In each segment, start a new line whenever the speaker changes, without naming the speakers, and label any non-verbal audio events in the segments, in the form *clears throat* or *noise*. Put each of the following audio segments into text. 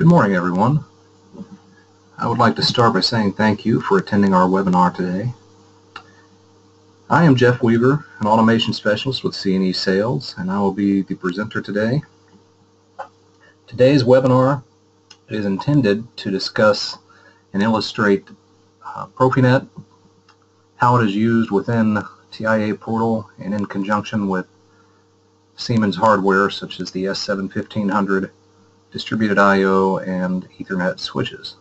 Good morning, everyone. I would like to start by saying thank you for attending our webinar today. I am Jeff Weaver, an automation specialist with C&E Sales, and I will be the presenter today. Today's webinar is intended to discuss and illustrate uh, Profinet, how it is used within TIA portal and in conjunction with Siemens hardware such as the S7-1500, distributed I.O., and Ethernet switches.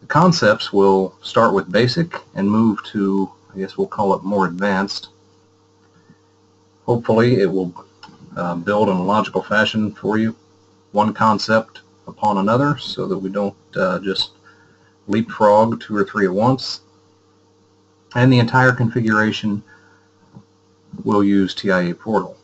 The concepts will start with basic and move to, I guess we'll call it more advanced. Hopefully it will uh, build in a logical fashion for you, one concept upon another, so that we don't uh, just leapfrog two or three at once. And the entire configuration will use TIA Portal.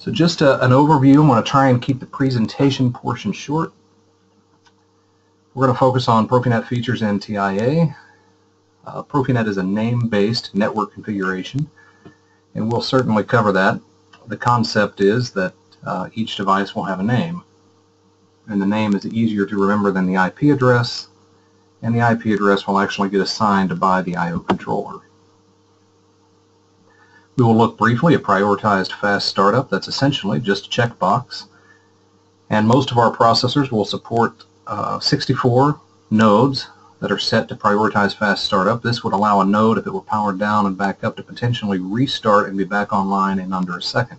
So just a, an overview, I'm going to try and keep the presentation portion short. We're going to focus on Profinet features and TIA. Uh, Profinet is a name-based network configuration, and we'll certainly cover that. The concept is that uh, each device will have a name, and the name is easier to remember than the IP address, and the IP address will actually get assigned by the I.O. controller. We will look briefly at prioritized fast startup. That's essentially just a checkbox. And most of our processors will support uh, 64 nodes that are set to prioritize fast startup. This would allow a node, if it were powered down and back up, to potentially restart and be back online in under a second.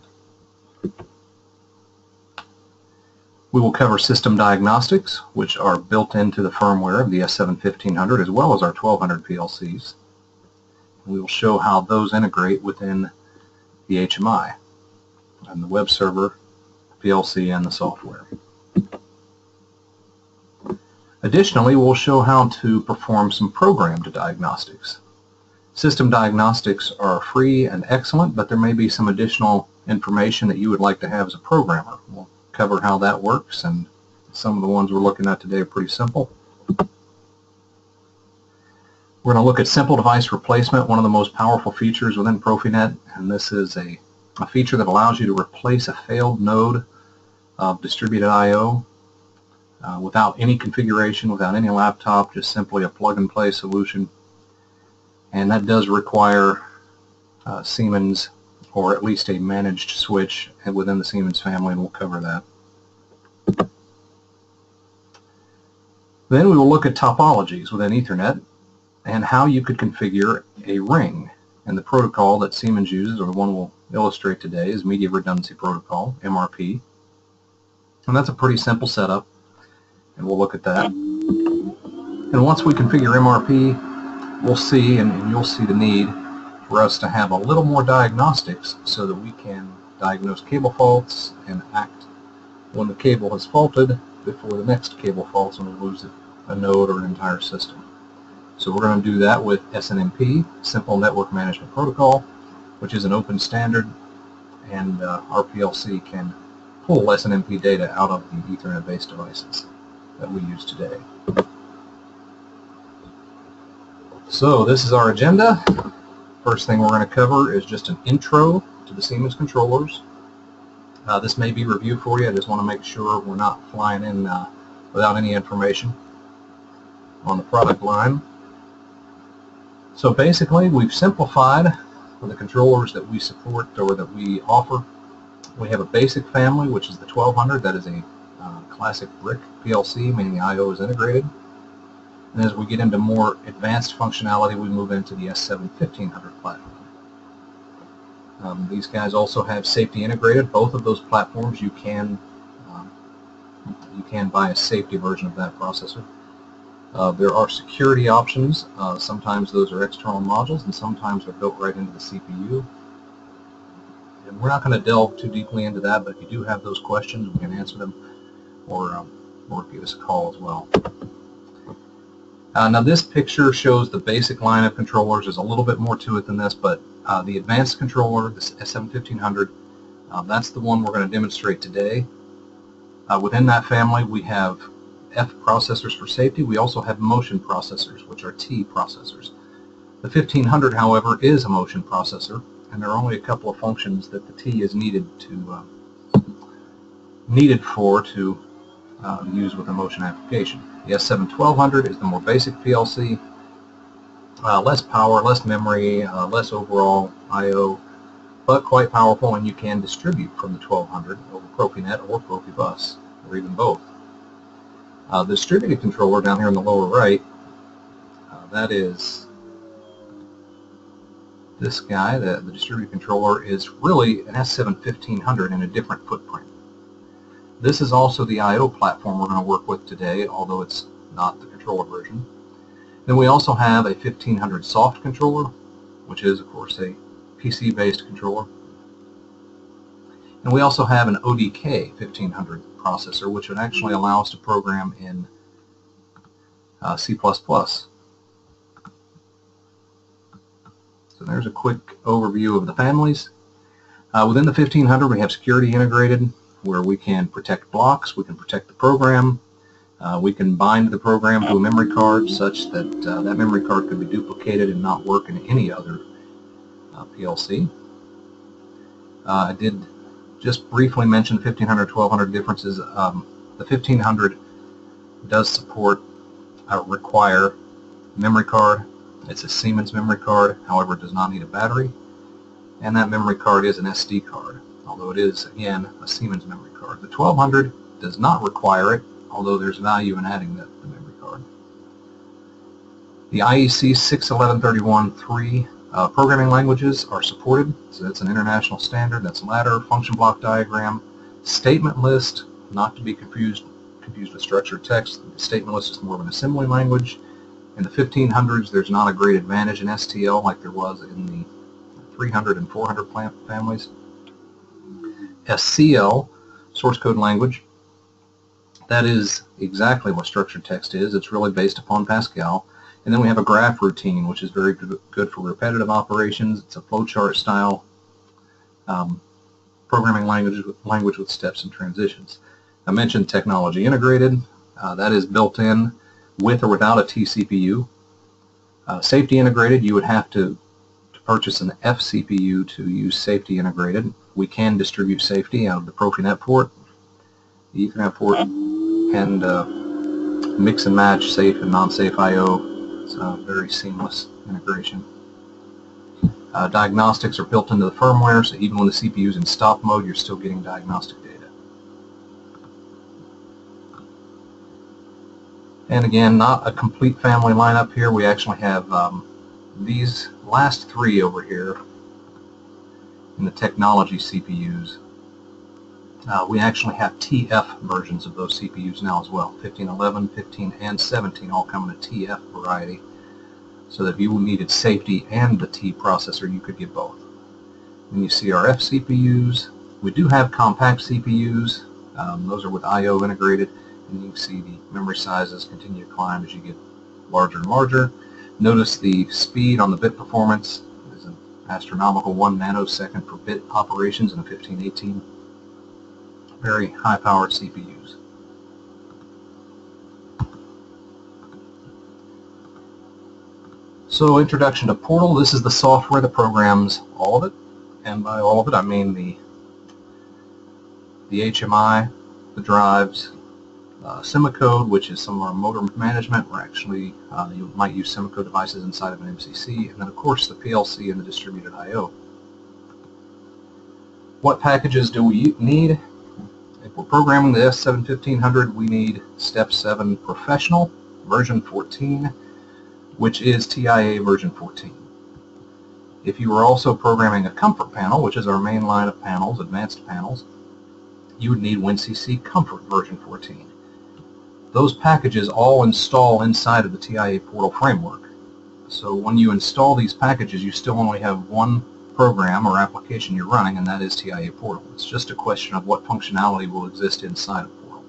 We will cover system diagnostics, which are built into the firmware of the S7-1500 as well as our 1200 PLCs. We will show how those integrate within the HMI and the web server, PLC, and the software. Additionally, we'll show how to perform some programmed diagnostics. System diagnostics are free and excellent, but there may be some additional information that you would like to have as a programmer. We'll cover how that works, and some of the ones we're looking at today are pretty simple. We're going to look at simple device replacement, one of the most powerful features within Profinet, and this is a, a feature that allows you to replace a failed node of distributed I.O. Uh, without any configuration, without any laptop, just simply a plug-and-play solution. And that does require uh, Siemens or at least a managed switch within the Siemens family, and we'll cover that. Then we will look at topologies within Ethernet and how you could configure a ring. And the protocol that Siemens uses, or the one we'll illustrate today, is Media Redundancy Protocol, MRP. And that's a pretty simple setup, and we'll look at that. And once we configure MRP, we'll see, and you'll see the need for us to have a little more diagnostics so that we can diagnose cable faults and act when the cable has faulted before the next cable faults and we lose a node or an entire system. So we're going to do that with SNMP, Simple Network Management Protocol, which is an open standard, and uh, our PLC can pull SNMP data out of the Ethernet-based devices that we use today. So this is our agenda. First thing we're going to cover is just an intro to the Siemens controllers. Uh, this may be review for you. I just want to make sure we're not flying in uh, without any information on the product line. So basically, we've simplified for the controllers that we support or that we offer. We have a basic family, which is the 1200. That is a uh, classic brick PLC, meaning the I.O. is integrated. And as we get into more advanced functionality, we move into the S7-1500 platform. Um, these guys also have safety integrated. Both of those platforms you can um, you can buy a safety version of that processor. Uh, there are security options. Uh, sometimes those are external modules and sometimes they're built right into the CPU. And we're not going to delve too deeply into that, but if you do have those questions, we can answer them or, um, or give us a call as well. Uh, now this picture shows the basic line of controllers. There's a little bit more to it than this, but uh, the advanced controller, the SM1500, uh, that's the one we're going to demonstrate today. Uh, within that family, we have F processors for safety. We also have motion processors, which are T processors. The 1500, however, is a motion processor, and there are only a couple of functions that the T is needed to uh, needed for to uh, use with a motion application. The S7-1200 is the more basic PLC, uh, less power, less memory, uh, less overall I.O., but quite powerful, and you can distribute from the 1200 over Profinet or Profibus, or even both. Uh, the distributed controller down here in the lower right, uh, that is this guy, the, the distributed controller, is really an S7-1500 in a different footprint. This is also the I.O. platform we're going to work with today, although it's not the controller version. Then we also have a 1500 soft controller, which is, of course, a PC-based controller. And we also have an ODK 1500 processor, which would actually allow us to program in uh, C++. So there's a quick overview of the families. Uh, within the 1500, we have security integrated, where we can protect blocks, we can protect the program, uh, we can bind the program to a memory card such that uh, that memory card could be duplicated and not work in any other uh, PLC. Uh, I did just briefly mention 1500, 1200 differences. Um, the 1500 does support, uh, require memory card. It's a Siemens memory card, however it does not need a battery. And that memory card is an SD card although it is, again, a Siemens memory card. The 1200 does not require it, although there's value in adding the, the memory card. The IEC 61131-3 uh, programming languages are supported, so that's an international standard. That's ladder, function block diagram, statement list, not to be confused confused with structured text. The statement list is more of an assembly language. In the 1500s, there's not a great advantage in STL like there was in the 300 and 400 families. SCL, source code language. That is exactly what structured text is. It's really based upon Pascal. And then we have a graph routine, which is very good for repetitive operations. It's a flowchart style um, programming language with, language with steps and transitions. I mentioned technology integrated. Uh, that is built in with or without a TCPU. Uh, safety integrated, you would have to, to purchase an FCPU to use safety integrated we can distribute safety out of the Profinet port, the Ethernet port, and uh, mix and match safe and non-safe I.O. It's a very seamless integration. Uh, diagnostics are built into the firmware, so even when the CPU is in stop mode, you're still getting diagnostic data. And again, not a complete family lineup here. We actually have um, these last three over here in the technology CPUs. Uh, we actually have TF versions of those CPUs now as well. 15, 11, 15, and 17 all come in a TF variety. So that if you needed safety and the T processor, you could get both. Then you see our F CPUs. We do have compact CPUs. Um, those are with I.O. integrated. And you can see the memory sizes continue to climb as you get larger and larger. Notice the speed on the bit performance is an astronomical 1 nanosecond per bit operations in a 1518. Very high-powered CPUs. So introduction to Portal, this is the software that programs all of it. And by all of it, I mean the, the HMI, the drives, uh, SIMOCODE, which is some of our motor management. We're actually, uh, you might use SIMOCODE devices inside of an MCC, and then of course the PLC and the distributed I.O. What packages do we need? We're programming the S7-1500, we need Step 7 Professional, version 14, which is TIA version 14. If you were also programming a comfort panel, which is our main line of panels, advanced panels, you would need WinCC Comfort version 14 those packages all install inside of the TIA portal framework. So when you install these packages, you still only have one program or application you're running, and that is TIA portal. It's just a question of what functionality will exist inside of portal.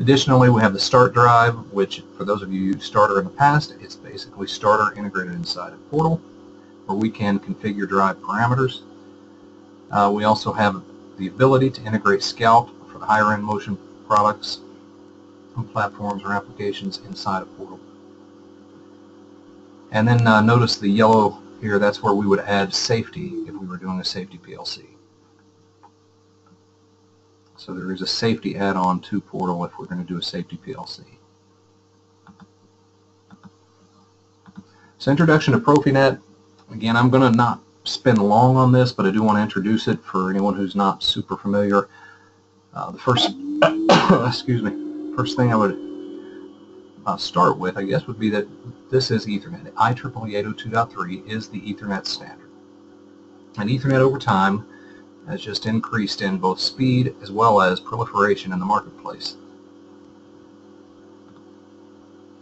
Additionally, we have the Startdrive, which for those of you who starter in the past, it's basically starter integrated inside of portal, where we can configure drive parameters. Uh, we also have the ability to integrate Scout for the higher end motion products platforms or applications inside of Portal. And then uh, notice the yellow here, that's where we would add safety if we were doing a safety PLC. So there is a safety add-on to Portal if we're going to do a safety PLC. So introduction to Profinet. Again, I'm going to not spend long on this, but I do want to introduce it for anyone who's not super familiar. Uh, the first, *coughs* excuse me, first thing I would uh, start with, I guess, would be that this is Ethernet. IEEE 802.3 is the Ethernet standard. And Ethernet over time has just increased in both speed as well as proliferation in the marketplace.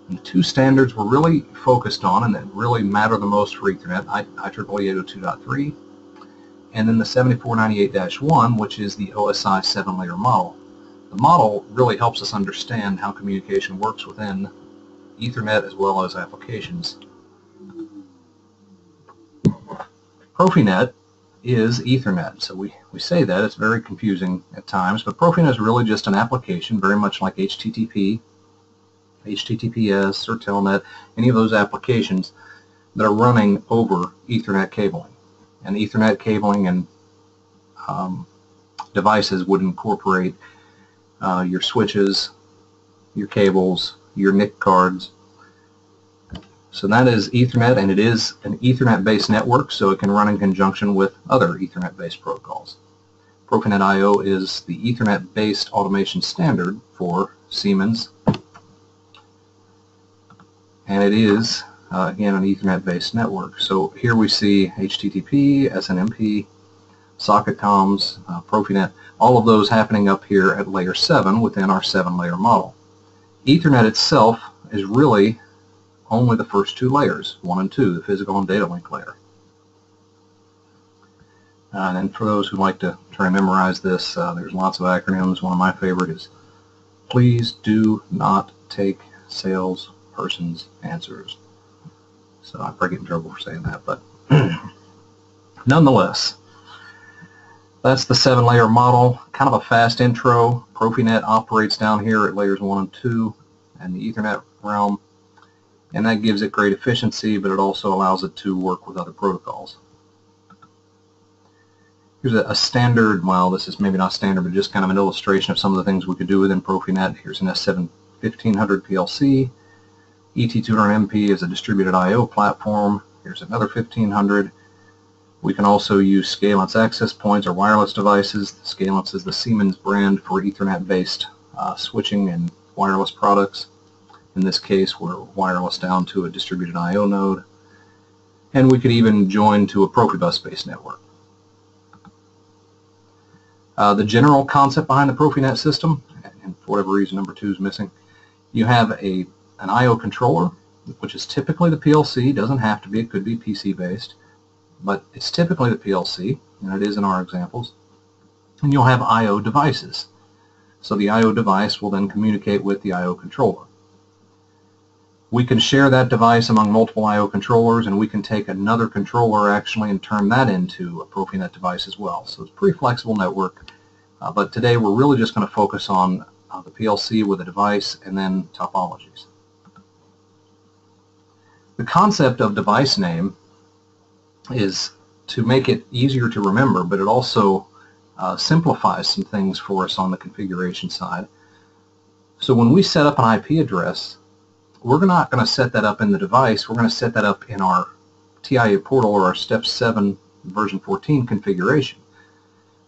And the two standards we're really focused on and that really matter the most for Ethernet, IEEE 802.3 and then the 7498-1, which is the OSI 7-layer model. The model really helps us understand how communication works within Ethernet as well as applications. Profinet is Ethernet. So we, we say that, it's very confusing at times, but Profinet is really just an application, very much like HTTP, HTTPS, or Telnet, any of those applications that are running over Ethernet cabling. And Ethernet cabling and um, devices would incorporate uh, your switches, your cables, your NIC cards. So that is Ethernet, and it is an Ethernet-based network, so it can run in conjunction with other Ethernet-based protocols. Profinet IO is the Ethernet-based automation standard for Siemens, and it is, uh, again, an Ethernet-based network. So here we see HTTP, SNMP, socket comms, uh, Profinet, all of those happening up here at layer 7 within our 7-layer model. Ethernet itself is really only the first two layers, 1 and 2, the physical and data link layer. Uh, and for those who like to try and memorize this, uh, there's lots of acronyms. One of my favorite is please do not take salesperson's answers. So I probably get in trouble for saying that, but *clears throat* nonetheless, that's the seven layer model, kind of a fast intro. Profinet operates down here at layers one and two and the Ethernet realm. And that gives it great efficiency, but it also allows it to work with other protocols. Here's a, a standard, well, this is maybe not standard, but just kind of an illustration of some of the things we could do within Profinet. Here's an S7 1500 PLC. ET200MP is a distributed I.O. platform. Here's another 1500. We can also use SCALANCE access points or wireless devices. SCALANCE is the Siemens brand for Ethernet-based uh, switching and wireless products. In this case, we're wireless down to a distributed I.O. node. And we could even join to a Profibus-based network. Uh, the general concept behind the Profinet system, and for whatever reason number two is missing, you have a an I.O. controller, which is typically the PLC, doesn't have to be, it could be PC-based but it's typically the PLC, and it is in our examples. And you'll have I.O. devices. So the I.O. device will then communicate with the I.O. controller. We can share that device among multiple I.O. controllers, and we can take another controller actually and turn that into a Profinet device as well. So it's a pretty flexible network. Uh, but today we're really just going to focus on uh, the PLC with a device and then topologies. The concept of device name is to make it easier to remember, but it also uh, simplifies some things for us on the configuration side. So when we set up an IP address, we're not going to set that up in the device. We're going to set that up in our TIA portal or our Step 7 version 14 configuration.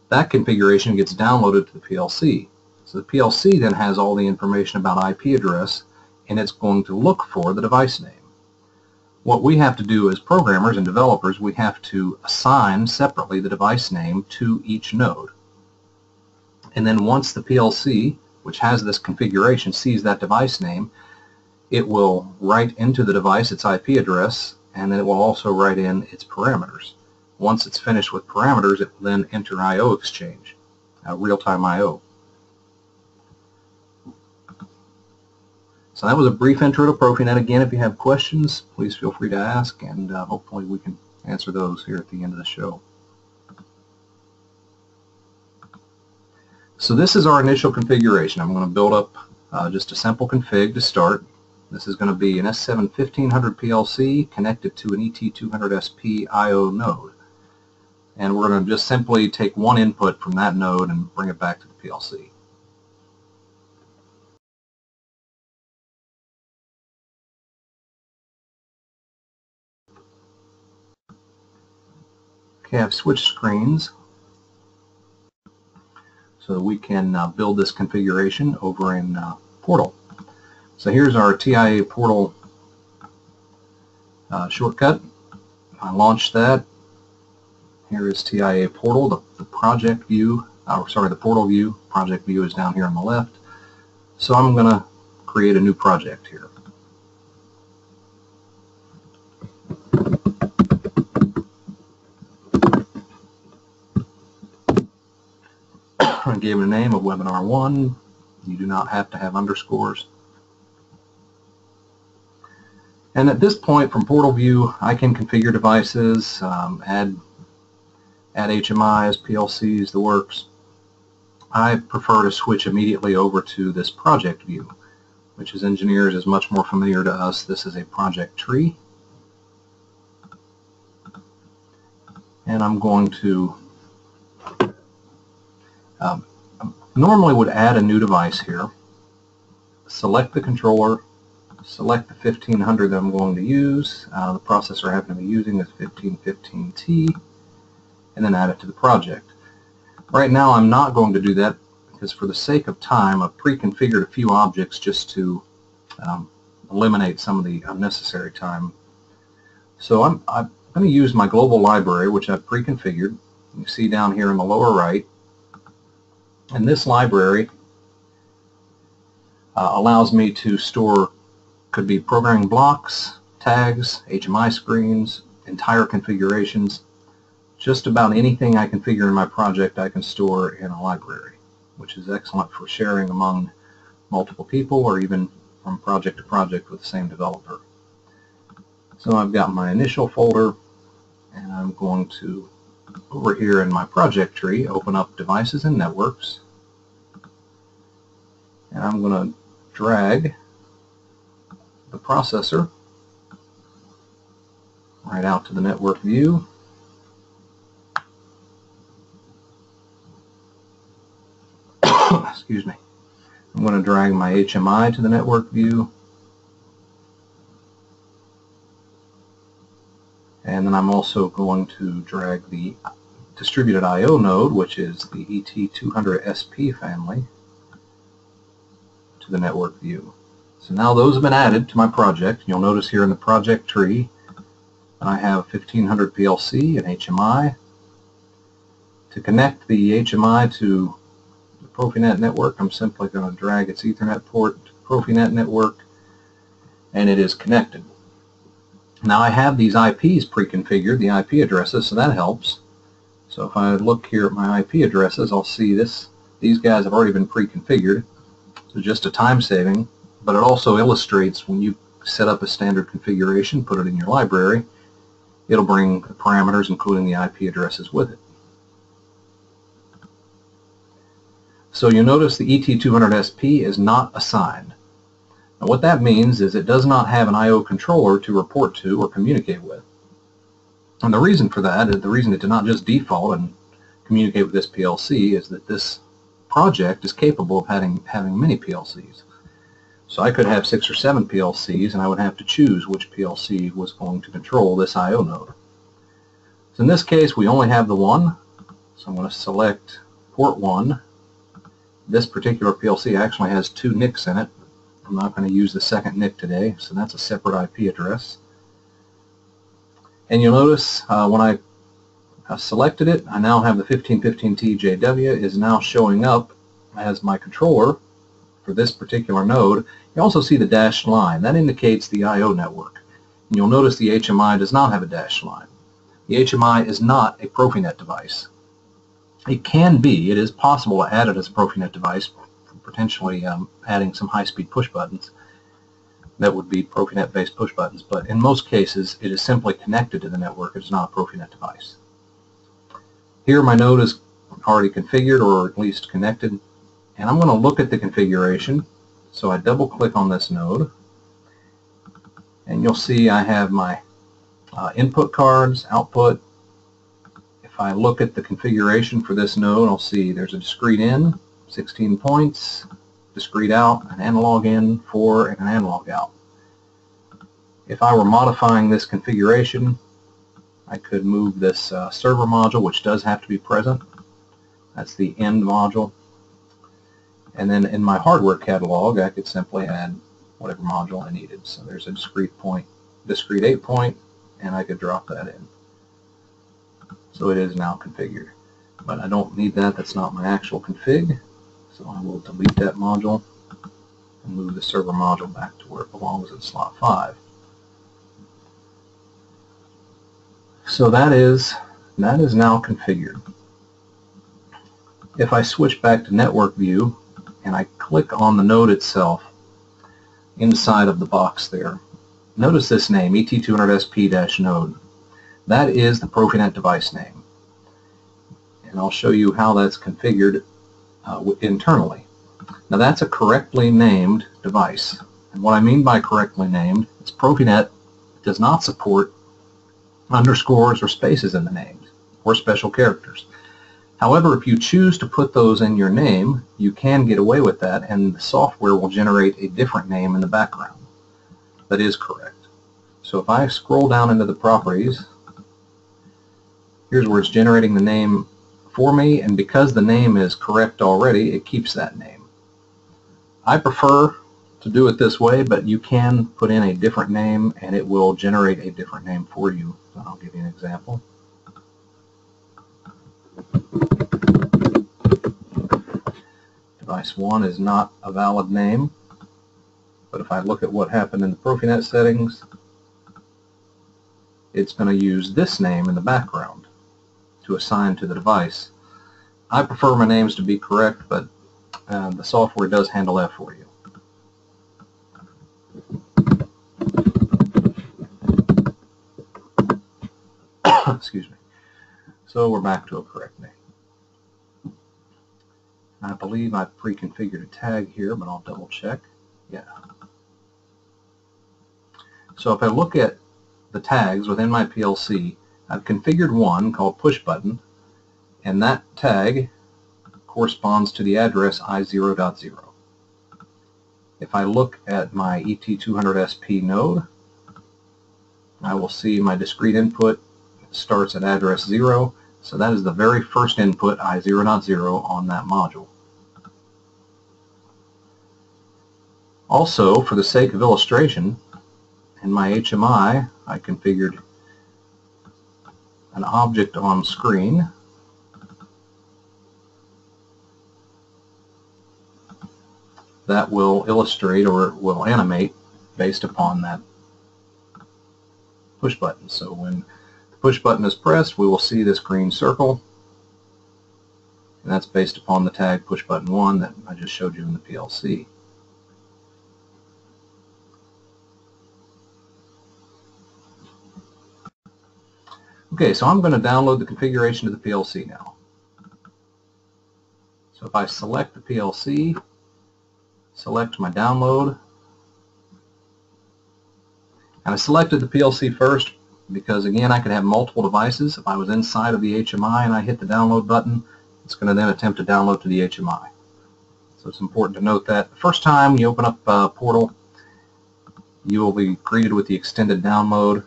That configuration gets downloaded to the PLC. So the PLC then has all the information about IP address and it's going to look for the device name. What we have to do as programmers and developers, we have to assign separately the device name to each node. And then once the PLC, which has this configuration, sees that device name, it will write into the device its IP address, and then it will also write in its parameters. Once it's finished with parameters, it will then enter I.O. exchange, real-time I.O. So that was a brief intro to Profinet. Again, if you have questions, please feel free to ask, and uh, hopefully we can answer those here at the end of the show. So this is our initial configuration. I'm going to build up uh, just a simple config to start. This is going to be an S7 1500 PLC connected to an ET200SP I.O. node. And we're going to just simply take one input from that node and bring it back to the PLC. Okay, I've switched screens so we can uh, build this configuration over in uh, Portal. So here's our TIA Portal uh, shortcut. I launch that. Here is TIA Portal, the, the project view, or sorry, the portal view. Project view is down here on the left. So I'm going to create a new project here. I gave it a name of Webinar 1. You do not have to have underscores. And at this point, from Portal View, I can configure devices, um, add, add HMIs, PLCs, the works. I prefer to switch immediately over to this project view, which as engineers is much more familiar to us. This is a project tree. And I'm going to um, normally would add a new device here, select the controller, select the 1500 that I'm going to use. Uh, the processor I happen to be using is 1515T, and then add it to the project. Right now I'm not going to do that because for the sake of time I've pre-configured a few objects just to um, eliminate some of the unnecessary time. So I'm, I'm going to use my global library which I've pre-configured. You see down here in the lower right and this library uh, allows me to store, could be programming blocks, tags, HMI screens, entire configurations. Just about anything I configure in my project I can store in a library, which is excellent for sharing among multiple people or even from project to project with the same developer. So I've got my initial folder and I'm going to over here in my project tree, open up devices and networks. And I'm going to drag the processor right out to the network view. *coughs* Excuse me. I'm going to drag my HMI to the network view. And then I'm also going to drag the distributed I.O. node, which is the ET200SP family, to the network view. So now those have been added to my project. You'll notice here in the project tree, I have 1500 PLC and HMI. To connect the HMI to the Profinet network, I'm simply going to drag its Ethernet port to Profinet network, and it is connected. Now I have these IPs pre-configured, the IP addresses, so that helps. So if I look here at my IP addresses, I'll see this. These guys have already been pre-configured. So just a time saving, but it also illustrates when you set up a standard configuration, put it in your library, it'll bring the parameters including the IP addresses with it. So you'll notice the ET200SP is not assigned. Now what that means is it does not have an I.O. controller to report to or communicate with. And the reason for that, the reason it did not just default and communicate with this PLC is that this project is capable of having, having many PLCs. So I could have six or seven PLCs and I would have to choose which PLC was going to control this I.O. node. So in this case we only have the one, so I'm going to select port 1. This particular PLC actually has two NICs in it, I'm not going to use the second NIC today, so that's a separate IP address. And you'll notice uh, when I uh, selected it, I now have the 1515TJW is now showing up as my controller for this particular node. You also see the dashed line. That indicates the I.O. network. And you'll notice the HMI does not have a dashed line. The HMI is not a Profinet device. It can be. It is possible to add it as a Profinet device, potentially um, adding some high-speed push buttons that would be Profinet-based push buttons, but in most cases it is simply connected to the network. It's not a Profinet device. Here my node is already configured or at least connected, and I'm going to look at the configuration. So I double-click on this node, And you'll see I have my uh, input cards, output. If I look at the configuration for this node, I'll see there's a discrete in, 16 points, discrete out, an analog in, 4, and an analog out. If I were modifying this configuration, I could move this uh, server module, which does have to be present. That's the end module. And then in my hardware catalog, I could simply add whatever module I needed. So there's a discrete point, discrete 8 point, and I could drop that in. So it is now configured. But I don't need that. That's not my actual config. So I will delete that module and move the server module back to where it belongs in slot 5. So that is, that is now configured. If I switch back to network view and I click on the node itself inside of the box there, notice this name, ET200SP-node. That is the Profinet device name. And I'll show you how that's configured uh, internally. Now that's a correctly named device. And what I mean by correctly named is Profinet does not support underscores or spaces in the names, or special characters. However, if you choose to put those in your name, you can get away with that and the software will generate a different name in the background. That is correct. So if I scroll down into the properties, here's where it's generating the name for me and because the name is correct already, it keeps that name. I prefer to do it this way, but you can put in a different name and it will generate a different name for you. I'll give you an example. Device 1 is not a valid name, but if I look at what happened in the Profinet settings, it's going to use this name in the background to assign to the device. I prefer my names to be correct, but uh, the software does handle that for you. *coughs* Excuse me. So we're back to a correct name. I believe I've pre-configured a tag here, but I'll double check. Yeah. So if I look at the tags within my PLC, I've configured one called push button, and that tag corresponds to the address i0.0. If I look at my ET200SP node, I will see my discrete input starts at address 0, so that is the very first input i0.0 on that module. Also, for the sake of illustration, in my HMI, I configured an object on screen that will illustrate or will animate based upon that push button. So when the push button is pressed, we will see this green circle. And that's based upon the tag push button 1 that I just showed you in the PLC. Okay, so I'm going to download the configuration to the PLC now. So if I select the PLC, select my download. And I selected the PLC first because again I could have multiple devices. If I was inside of the HMI and I hit the download button, it's going to then attempt to download to the HMI. So it's important to note that the first time you open up uh, Portal, you will be greeted with the extended download.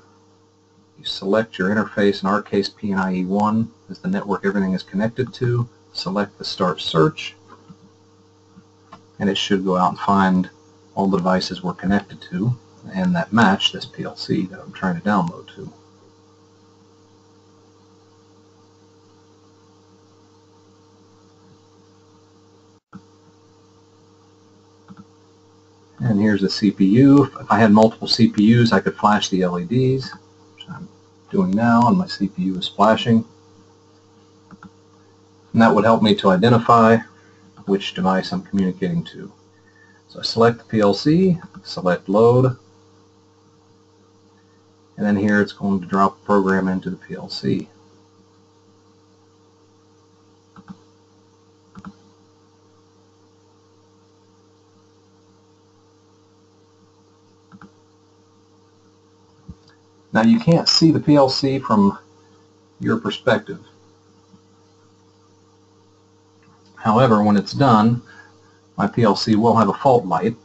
You select your interface, in our case PNIE 1 is the network everything is connected to. Select the Start Search and it should go out and find all the devices we're connected to and that match this PLC that I'm trying to download to. And here's the CPU. If I had multiple CPUs, I could flash the LEDs, doing now, and my CPU is flashing. And that would help me to identify which device I'm communicating to. So I select the PLC, select load, and then here it's going to drop the program into the PLC. Now you can't see the PLC from your perspective. However, when it's done, my PLC will have a fault light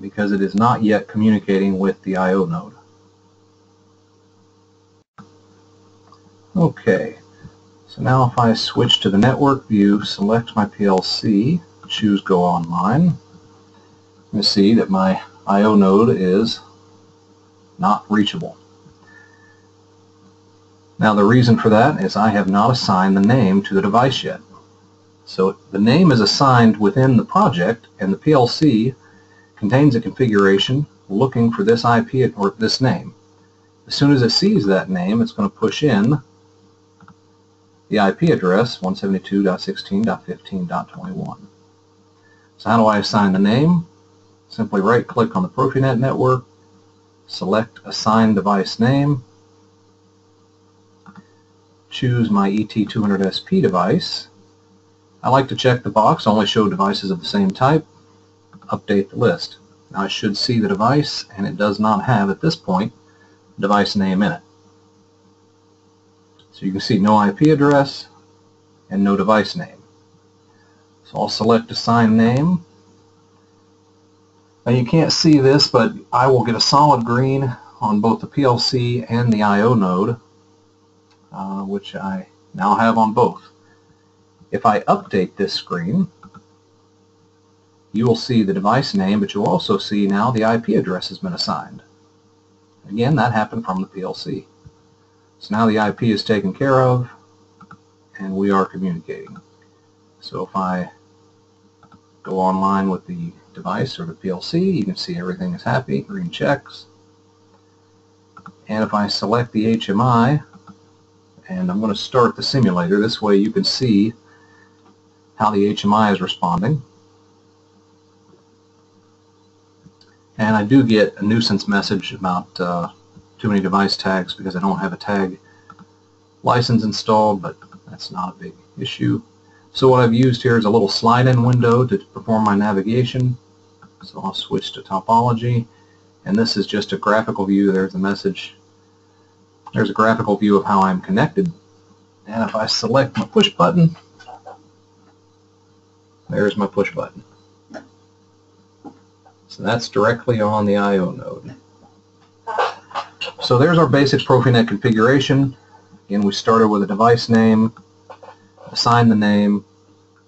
because it is not yet communicating with the I.O. node. Okay, so now if I switch to the network view, select my PLC, choose Go Online, you see that my I.O. node is not reachable. Now the reason for that is I have not assigned the name to the device yet. So the name is assigned within the project and the PLC contains a configuration looking for this IP or this name. As soon as it sees that name, it's going to push in the IP address 172.16.15.21. So how do I assign the name? Simply right click on the Profinet network, select assign device name, choose my ET200SP device. I like to check the box, only show devices of the same type, update the list. Now I should see the device and it does not have at this point device name in it. So you can see no IP address and no device name. So I'll select assign name. Now you can't see this, but I will get a solid green on both the PLC and the I.O. node, uh, which I now have on both. If I update this screen, you will see the device name, but you'll also see now the IP address has been assigned. Again, that happened from the PLC. So now the IP is taken care of and we are communicating. So if I go online with the device or the PLC, you can see everything is happy, green checks. And if I select the HMI, and I'm going to start the simulator, this way you can see how the HMI is responding. And I do get a nuisance message about uh, too many device tags because I don't have a tag license installed, but that's not a big issue. So what I've used here is a little slide-in window to perform my navigation. So I'll switch to topology, and this is just a graphical view. There's a message. There's a graphical view of how I'm connected. And if I select my push button, there's my push button. So that's directly on the I.O. node. So there's our basic Profinet configuration. Again, we started with a device name, assigned the name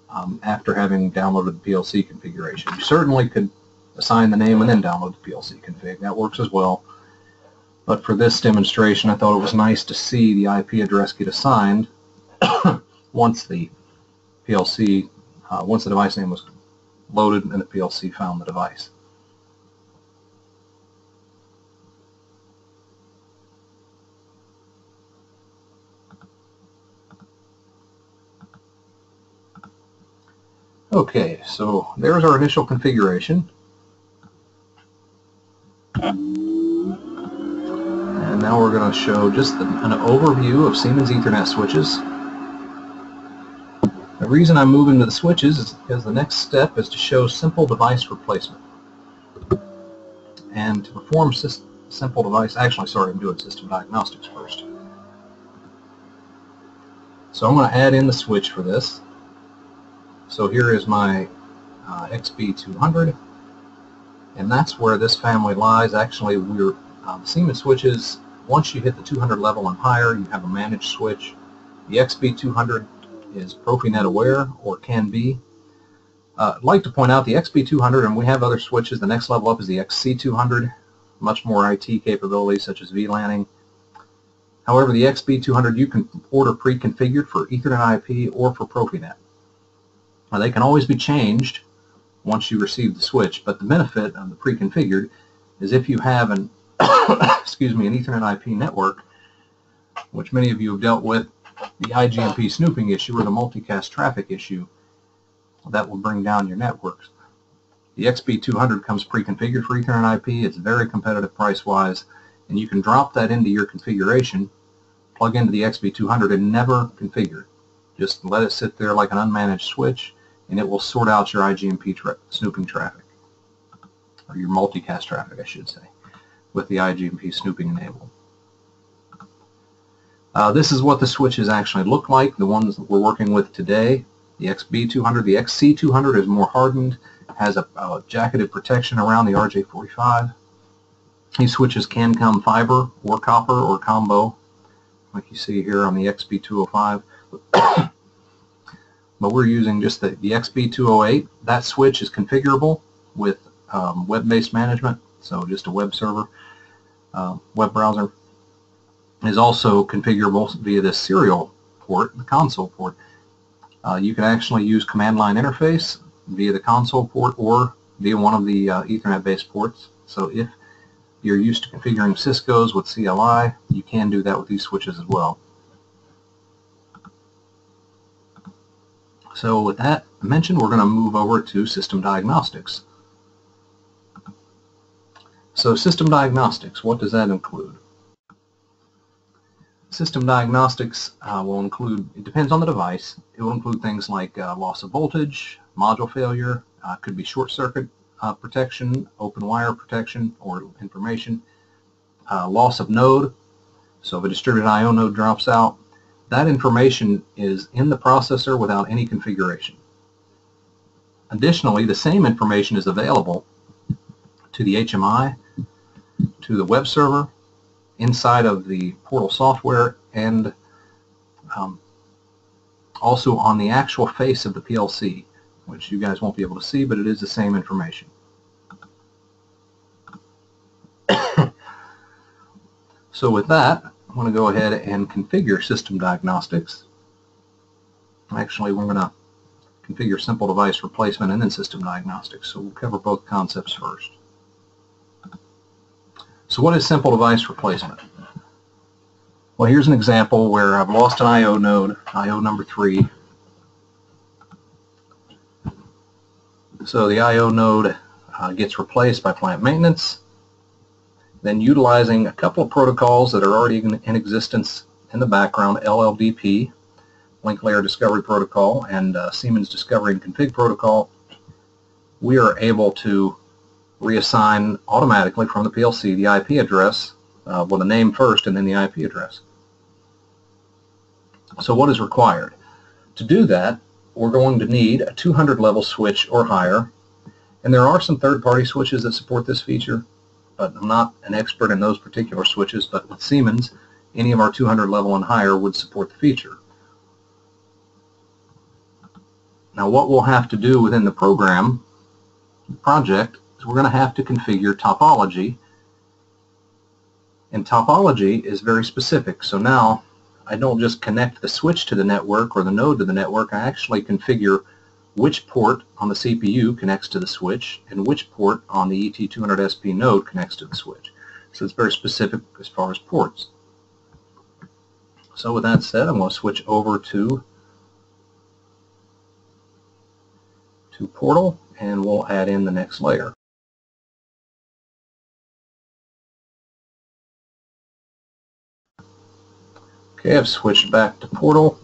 um, after having downloaded the PLC configuration. You certainly could assign the name and then download the PLC config. That works as well. But for this demonstration, I thought it was nice to see the IP address get assigned *coughs* once the PLC, uh, once the device name was loaded and the PLC found the device. Okay, so there's our initial configuration. And now we're going to show just an overview of Siemens Ethernet switches. The reason I'm moving to the switches is because the next step is to show simple device replacement. And to perform simple device, actually sorry, I'm doing system diagnostics first. So I'm going to add in the switch for this. So here is my uh, XB200 and that's where this family lies. Actually, we're uh, Siemens switches, once you hit the 200 level and higher, you have a managed switch. The XB200 is Profinet aware or can be. Uh, I'd like to point out the XB200, and we have other switches. The next level up is the XC200, much more IT capabilities such as VLANing. However, the XB200 you can order pre-configured for Ethernet IP or for Profinet. Now they can always be changed once you receive the switch, but the benefit of the pre-configured is if you have an *coughs* excuse me, an Ethernet IP network, which many of you have dealt with, the IGMP snooping issue or the multicast traffic issue, that will bring down your networks. The XB200 comes pre-configured for Ethernet IP. It's very competitive price-wise, and you can drop that into your configuration, plug into the XB200, and never configure. it. Just let it sit there like an unmanaged switch, and it will sort out your IGMP tra snooping traffic, or your multicast traffic, I should say, with the IGMP snooping enabled. Uh, this is what the switches actually look like, the ones that we're working with today. The XB200, the XC200 is more hardened, has a, a jacketed protection around the RJ45. These switches can come fiber or copper or combo, like you see here on the XB205. *coughs* but we're using just the, the XB208. That switch is configurable with um, web-based management, so just a web server, uh, web browser. Is also configurable via the serial port, the console port. Uh, you can actually use command line interface via the console port or via one of the uh, Ethernet-based ports. So if you're used to configuring Cisco's with CLI, you can do that with these switches as well. So with that mentioned, we're going to move over to system diagnostics. So system diagnostics, what does that include? System diagnostics uh, will include, it depends on the device, it will include things like uh, loss of voltage, module failure, uh, could be short circuit uh, protection, open wire protection or information, uh, loss of node, so if a distributed I.O. node drops out, that information is in the processor without any configuration. Additionally, the same information is available to the HMI, to the web server, inside of the portal software, and um, also on the actual face of the PLC, which you guys won't be able to see, but it is the same information. *coughs* so with that, I'm going to go ahead and configure system diagnostics. Actually, we're going to configure simple device replacement and then system diagnostics. So we'll cover both concepts first. So what is simple device replacement? Well, here's an example where I've lost an I.O. node, I.O. number 3. So the I.O. node uh, gets replaced by plant maintenance then utilizing a couple of protocols that are already in, in existence in the background, LLDP, Link Layer Discovery Protocol, and uh, Siemens Discovery and Config Protocol, we are able to reassign automatically from the PLC the IP address, uh, the name first and then the IP address. So what is required? To do that, we're going to need a 200 level switch or higher, and there are some third-party switches that support this feature but I'm not an expert in those particular switches, but with Siemens, any of our 200 level and higher would support the feature. Now what we'll have to do within the program project is we're going to have to configure topology and topology is very specific. So now I don't just connect the switch to the network or the node to the network, I actually configure which port on the CPU connects to the switch and which port on the ET200SP node connects to the switch. So it's very specific as far as ports. So with that said, I'm going to switch over to, to Portal and we'll add in the next layer. Okay, I've switched back to Portal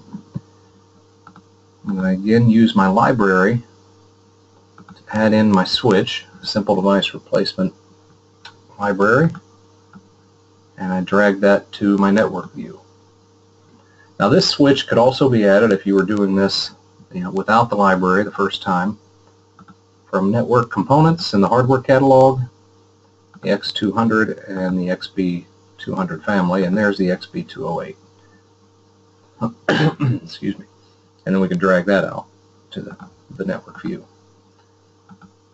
And I'm going to again use my library to add in my switch, simple device replacement library, and I drag that to my network view. Now this switch could also be added if you were doing this you know, without the library the first time from network components in the hardware catalog, the X200 and the XB200 family, and there's the XB208. *coughs* Excuse me and then we can drag that out to the, the network view.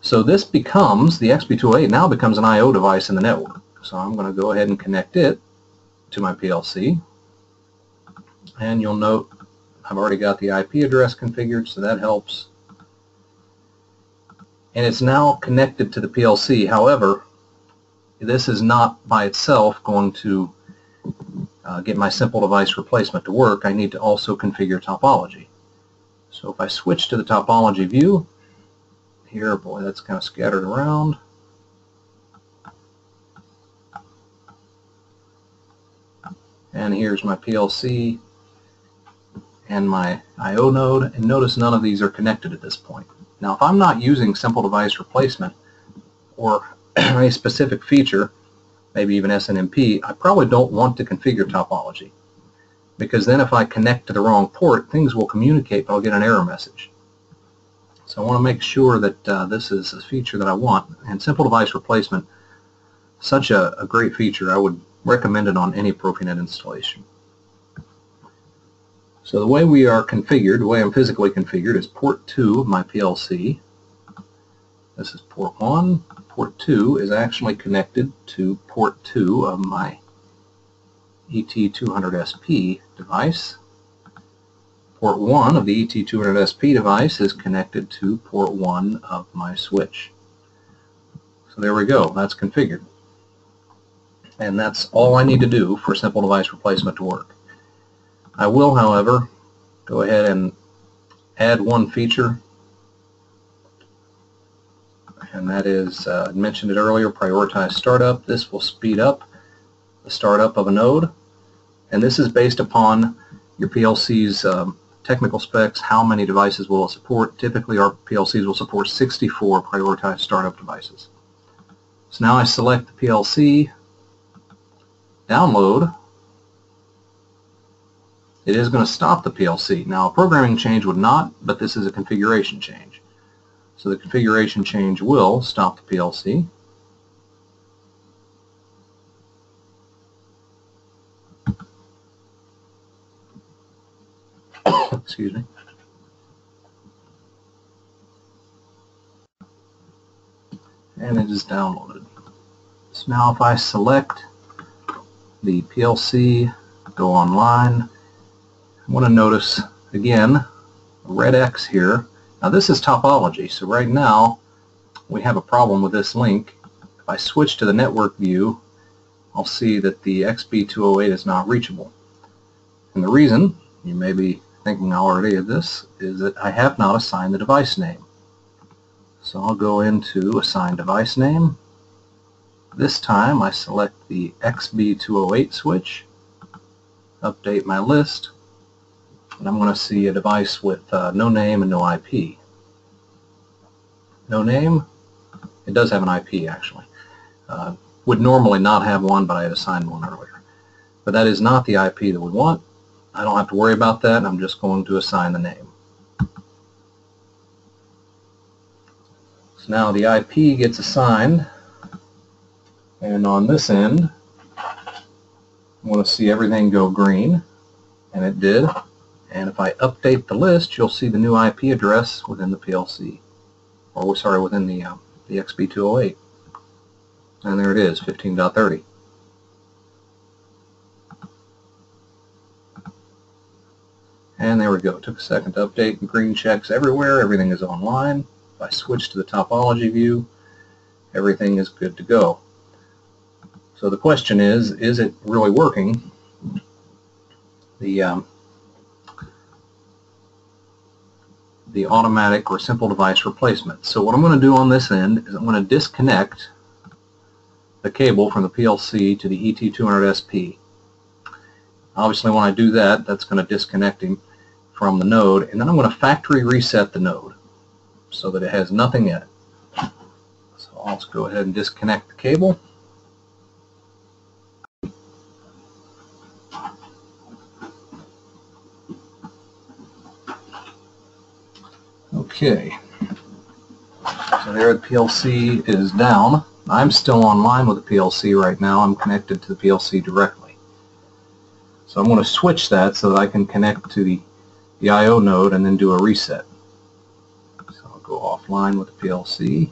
So this becomes, the XB208 now becomes an I.O. device in the network. So I'm going to go ahead and connect it to my PLC. And you'll note I've already got the IP address configured, so that helps. And it's now connected to the PLC. However, this is not by itself going to uh, get my simple device replacement to work. I need to also configure topology. So if I switch to the topology view, here, boy, that's kind of scattered around. And here's my PLC and my I.O. node, and notice none of these are connected at this point. Now, if I'm not using simple device replacement or *clears throat* a specific feature, maybe even SNMP, I probably don't want to configure topology. because then if I connect to the wrong port, things will communicate, but I'll get an error message. So I want to make sure that uh, this is a feature that I want. And simple device replacement, such a, a great feature, I would recommend it on any Profinet installation. So the way we are configured, the way I'm physically configured is port 2 of my PLC. This is port 1. Port 2 is actually connected to port 2 of my ET200SP device. Port 1 of the ET200SP device is connected to port 1 of my switch. So there we go, that's configured. And that's all I need to do for simple device replacement to work. I will, however, go ahead and add one feature, and that is, uh, I mentioned it earlier, prioritize startup. This will speed up the startup of a node, and this is based upon your PLC's um, technical specs, how many devices will it support. Typically, our PLCs will support 64 prioritized startup devices. So now I select the PLC, download, it is going to stop the PLC. Now, a programming change would not, but this is a configuration change. So the configuration change will stop the PLC. Excuse me. And it is downloaded. So now if I select the PLC, go online, I want to notice, again, a red X here. Now this is topology, so right now we have a problem with this link. If I switch to the network view, I'll see that the XB208 is not reachable. And the reason, you may be thinking already of this, is that I have not assigned the device name. So I'll go into Assign Device Name. This time I select the XB208 switch, update my list, and I'm going to see a device with uh, no name and no IP. No name, it does have an IP actually. Uh, would normally not have one, but I had assigned one earlier. But that is not the IP that we want. I don't have to worry about that. I'm just going to assign the name. So now the IP gets assigned, and on this end, I want to see everything go green, and it did. And if I update the list, you'll see the new IP address within the PLC, or sorry, within the, uh, the XB208. And there it is, 15.30. And there we go. Took a second to update. Green checks everywhere. Everything is online. If I switch to the topology view, everything is good to go. So the question is, is it really working? The um, the automatic or simple device replacement. So what I'm going to do on this end is I'm going to disconnect the cable from the PLC to the ET200SP. Obviously when I do that, that's going to disconnect him from the node, and then I'm going to factory reset the node so that it has nothing in it. So I'll just go ahead and disconnect the cable. Okay. So there the PLC is down. I'm still online with the PLC right now. I'm connected to the PLC directly. So I'm going to switch that so that I can connect to the, the I.O. node and then do a reset. So I'll go offline with the PLC.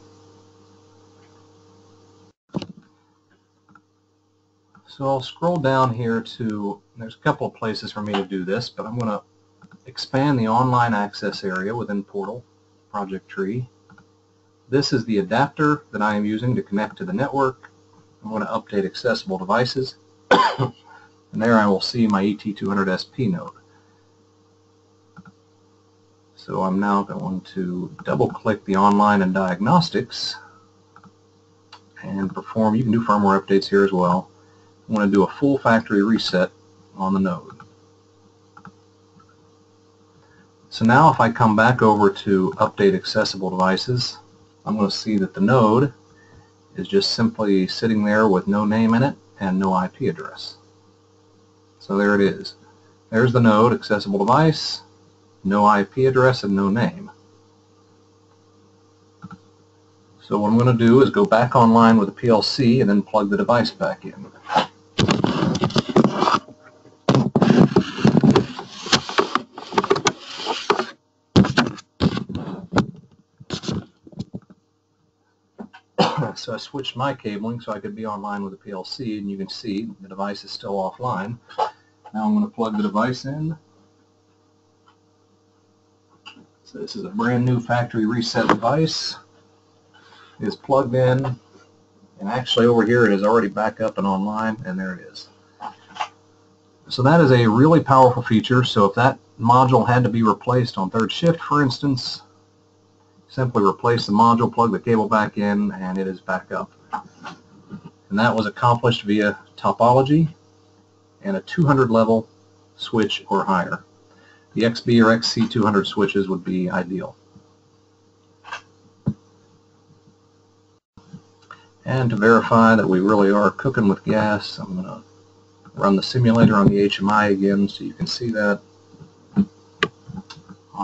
So I'll scroll down here to, there's a couple of places for me to do this, but I'm going to expand the online access area within Portal Project Tree. This is the adapter that I am using to connect to the network. I'm going to update accessible devices. *coughs* and there I will see my ET200SP node. So I'm now going to double click the online and diagnostics and perform, you can do firmware updates here as well. I'm going to do a full factory reset on the node. So now if I come back over to update accessible devices, I'm going to see that the node is just simply sitting there with no name in it and no IP address. So there it is. there's the node, accessible device, no IP address and no name. So what I'm going to do is go back online with the PLC and then plug the device back in. So I switched my cabling so I could be online with the PLC and you can see the device is still offline. Now I'm going to plug the device in. So this is a brand new factory reset device. It is plugged in and actually over here it is already back up and online and there it is. So that is a really powerful feature. So if that module had to be replaced on third shift for instance, simply replace the module, plug the cable back in, and it is back up. And that was accomplished via topology and a 200 level switch or higher. The XB or XC200 switches would be ideal. And to verify that we really are cooking with gas, I'm going to run the simulator on the HMI again so you can see that.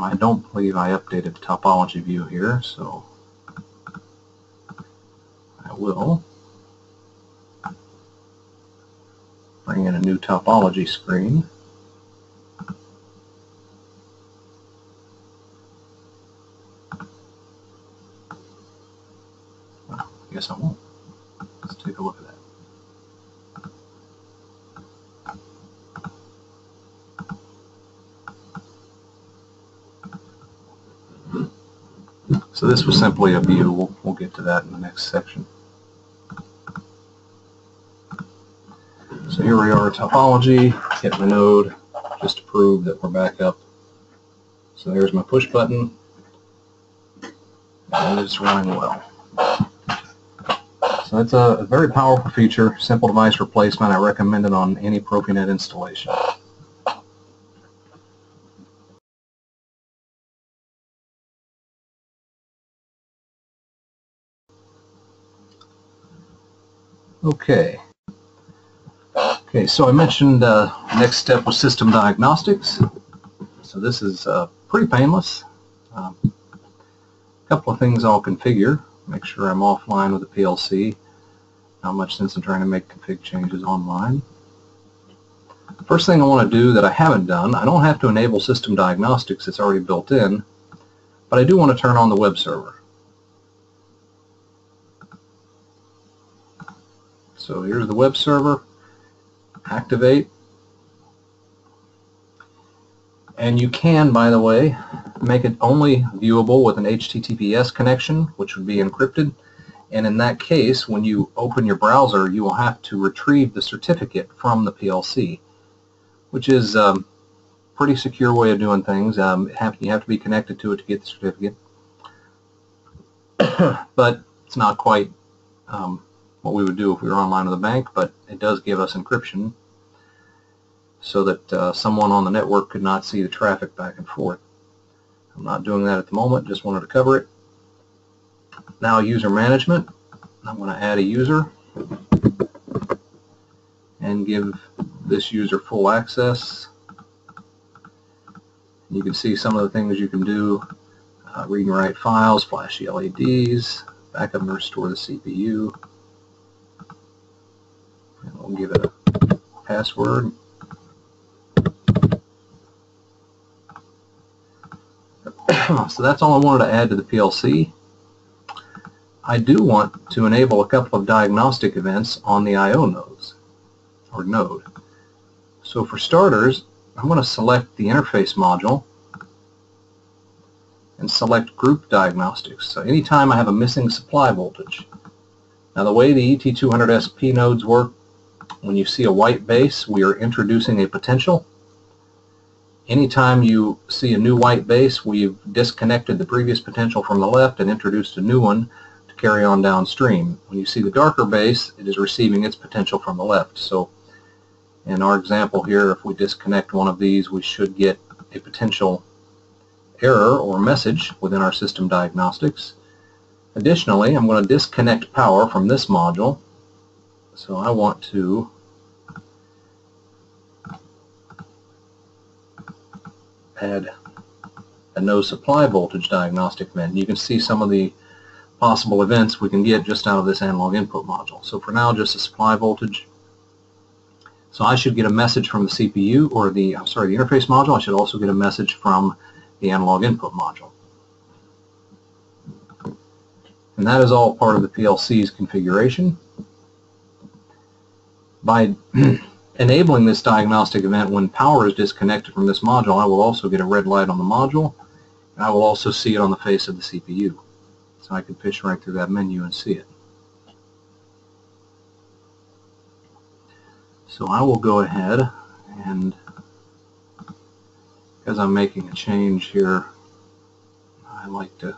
I don't believe I updated the topology view here, so I will bring in a new topology screen. I guess I won't. Let's take a look at that. So this was simply a view. We'll, we'll get to that in the next section. So here we are, topology, hit my node, just to prove that we're back up. So there's my push button, and it's running well. So it's a, a very powerful feature, simple device replacement. I recommend it on any Profinet installation. Okay. Okay, so I mentioned uh, next step was system diagnostics. So this is uh, pretty painless. Um, a couple of things I'll configure. Make sure I'm offline with the PLC. Not much sense in trying to make config changes online. First thing I want to do that I haven't done, I don't have to enable system diagnostics, it's already built in, but I do want to turn on the web server. So here's the web server, activate, and you can, by the way, make it only viewable with an HTTPS connection, which would be encrypted. And in that case, when you open your browser, you will have to retrieve the certificate from the PLC, which is a um, pretty secure way of doing things. Um, have, you have to be connected to it to get the certificate. *coughs* but it's not quite um, what we would do if we were online with a bank, but it does give us encryption so that uh, someone on the network could not see the traffic back and forth. I'm not doing that at the moment, just wanted to cover it. Now user management, I'm going to add a user and give this user full access. You can see some of the things you can do, uh, read and write files, flash the LEDs, backup and restore the CPU, We'll give it a password. *clears throat* so that's all I wanted to add to the PLC. I do want to enable a couple of diagnostic events on the I.O. nodes, or node. So for starters, I'm going to select the interface module and select group diagnostics. So anytime I have a missing supply voltage. Now the way the ET200SP nodes work when you see a white base, we are introducing a potential. Anytime you see a new white base, we've disconnected the previous potential from the left and introduced a new one to carry on downstream. When you see the darker base, it is receiving its potential from the left. So in our example here, if we disconnect one of these, we should get a potential error or message within our system diagnostics. Additionally, I'm going to disconnect power from this module so I want to add a no supply voltage diagnostic event. You can see some of the possible events we can get just out of this analog input module. So for now, just a supply voltage. So I should get a message from the CPU or the, I'm sorry, the interface module. I should also get a message from the analog input module. And that is all part of the PLC's configuration. By *clears throat* enabling this diagnostic event when power is disconnected from this module, I will also get a red light on the module, and I will also see it on the face of the CPU. So I can fish right through that menu and see it. So I will go ahead and, because I'm making a change here, I like to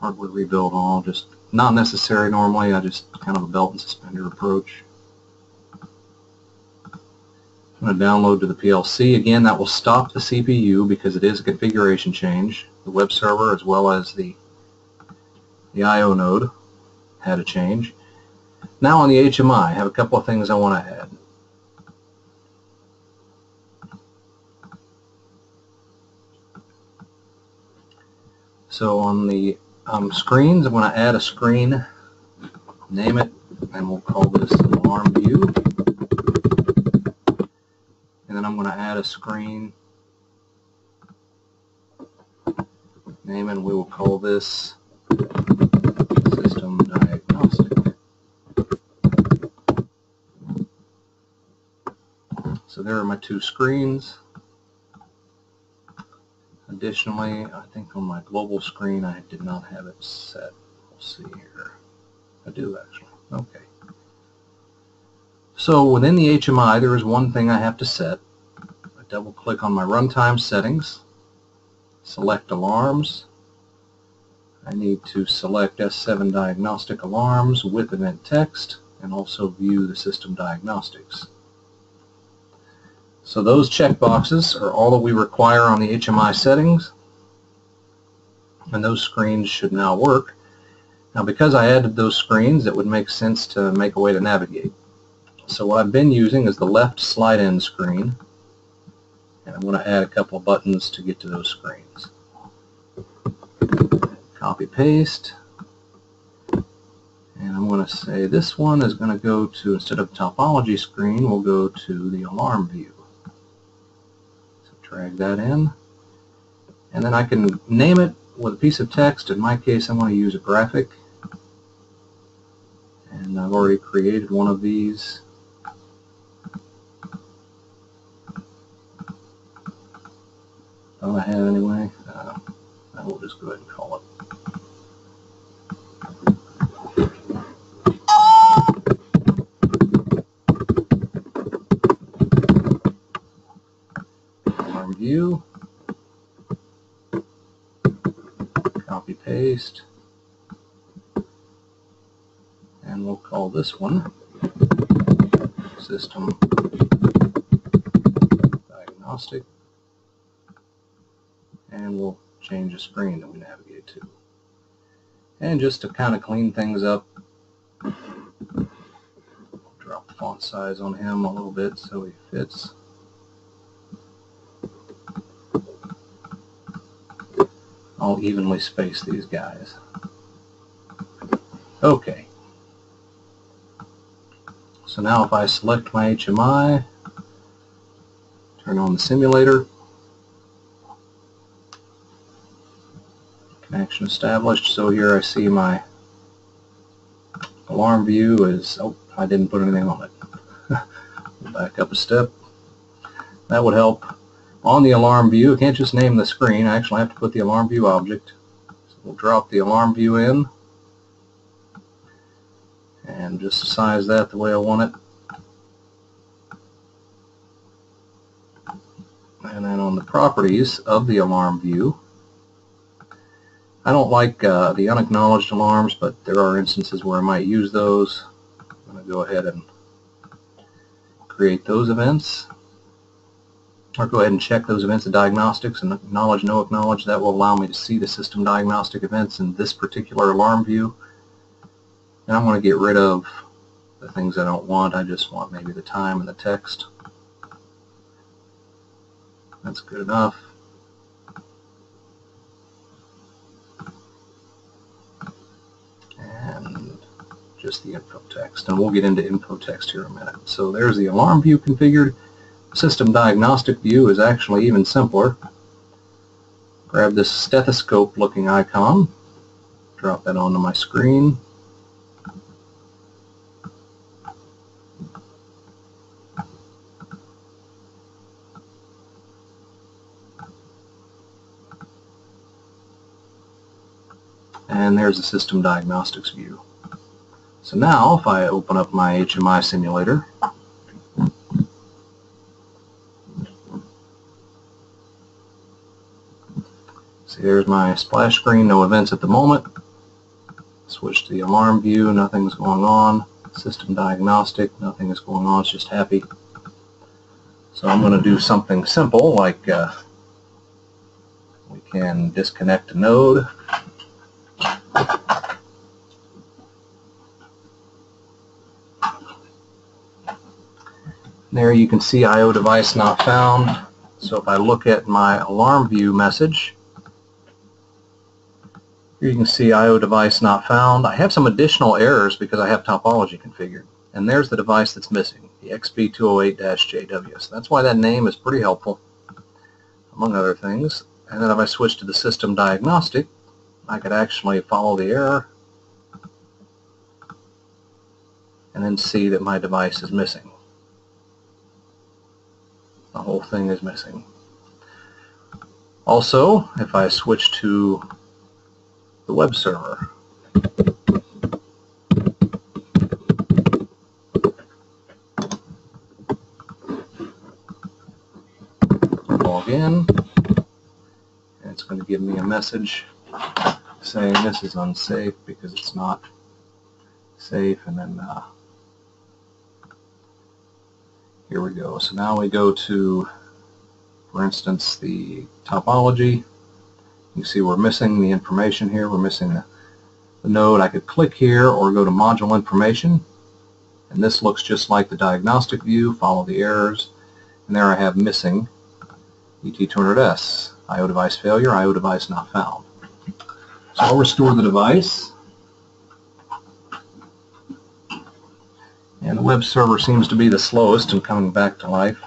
hardware rebuild all, just not necessary normally, I just kind of a belt and suspender approach. I'm going to download to the PLC. Again, that will stop the CPU because it is a configuration change. The web server as well as the, the I.O. node had a change. Now on the HMI, I have a couple of things I want to add. So on the um, screens, I'm going to add a screen, name it, and we'll call this alarm view. And then I'm going to add a screen, name and we will call this system diagnostic. So there are my two screens. Additionally, I think on my global screen I did not have it set. We'll see here. I do actually. Okay. So within the HMI there is one thing I have to set. Double click on my runtime settings, select alarms. I need to select S7 diagnostic alarms with event text and also view the system diagnostics. So those checkboxes are all that we require on the HMI settings. And those screens should now work. Now because I added those screens, it would make sense to make a way to navigate. So what I've been using is the left slide in screen. And I'm going to add a couple buttons to get to those screens. Copy paste. And I'm going to say this one is going to go to, instead of topology screen, we'll go to the alarm view So drag that in. And then I can name it with a piece of text. In my case, I'm going to use a graphic. And I've already created one of these. I have anyway? Uh, I will just go ahead and call it. View, copy paste, and we'll call this one. System. Diagnostic, and we'll change the screen that we navigate to. And just to kind of clean things up, drop the font size on him a little bit so he fits. I'll evenly space these guys. Okay. So now if I select my HMI, turn on the simulator, connection established. So here I see my alarm view is, oh, I didn't put anything on it. *laughs* Back up a step. That would help on the alarm view, I can't just name the screen. I actually have to put the alarm view object. So we'll drop the alarm view in and just size that the way I want it. And then on the properties of the alarm view, I don't like uh, the unacknowledged alarms, but there are instances where I might use those. I'm going to go ahead and create those events or go ahead and check those events of diagnostics and acknowledge, no acknowledge. That will allow me to see the system diagnostic events in this particular alarm view. And I'm going to get rid of the things I don't want. I just want maybe the time and the text. That's good enough. And just the info text. And we'll get into info text here in a minute. So there's the alarm view configured. System diagnostic view is actually even simpler. Grab this stethoscope looking icon, drop that onto my screen. And there's the system diagnostics view. So now if I open up my HMI simulator, see there's my splash screen, no events at the moment. Switch to the alarm view, nothing's going on. System diagnostic, nothing is going on, it's just happy. So I'm going to do something simple like uh, we can disconnect a node There you can see IO device not found. So if I look at my alarm view message, here you can see IO device not found. I have some additional errors because I have topology configured. And there's the device that's missing, the XB208-JW. So that's why that name is pretty helpful, among other things. And then if I switch to the system diagnostic, I could actually follow the error and then see that my device is missing the whole thing is missing. Also, if I switch to the web server, log in, and it's going to give me a message saying this is unsafe because it's not safe, and then uh, here we go. So now we go to, for instance, the topology. You see we're missing the information here. We're missing the, the node. I could click here or go to module information. And this looks just like the diagnostic view. Follow the errors. And there I have missing ET200S. IO device failure, IO device not found. So I'll restore the device. And the web server seems to be the slowest in coming back to life.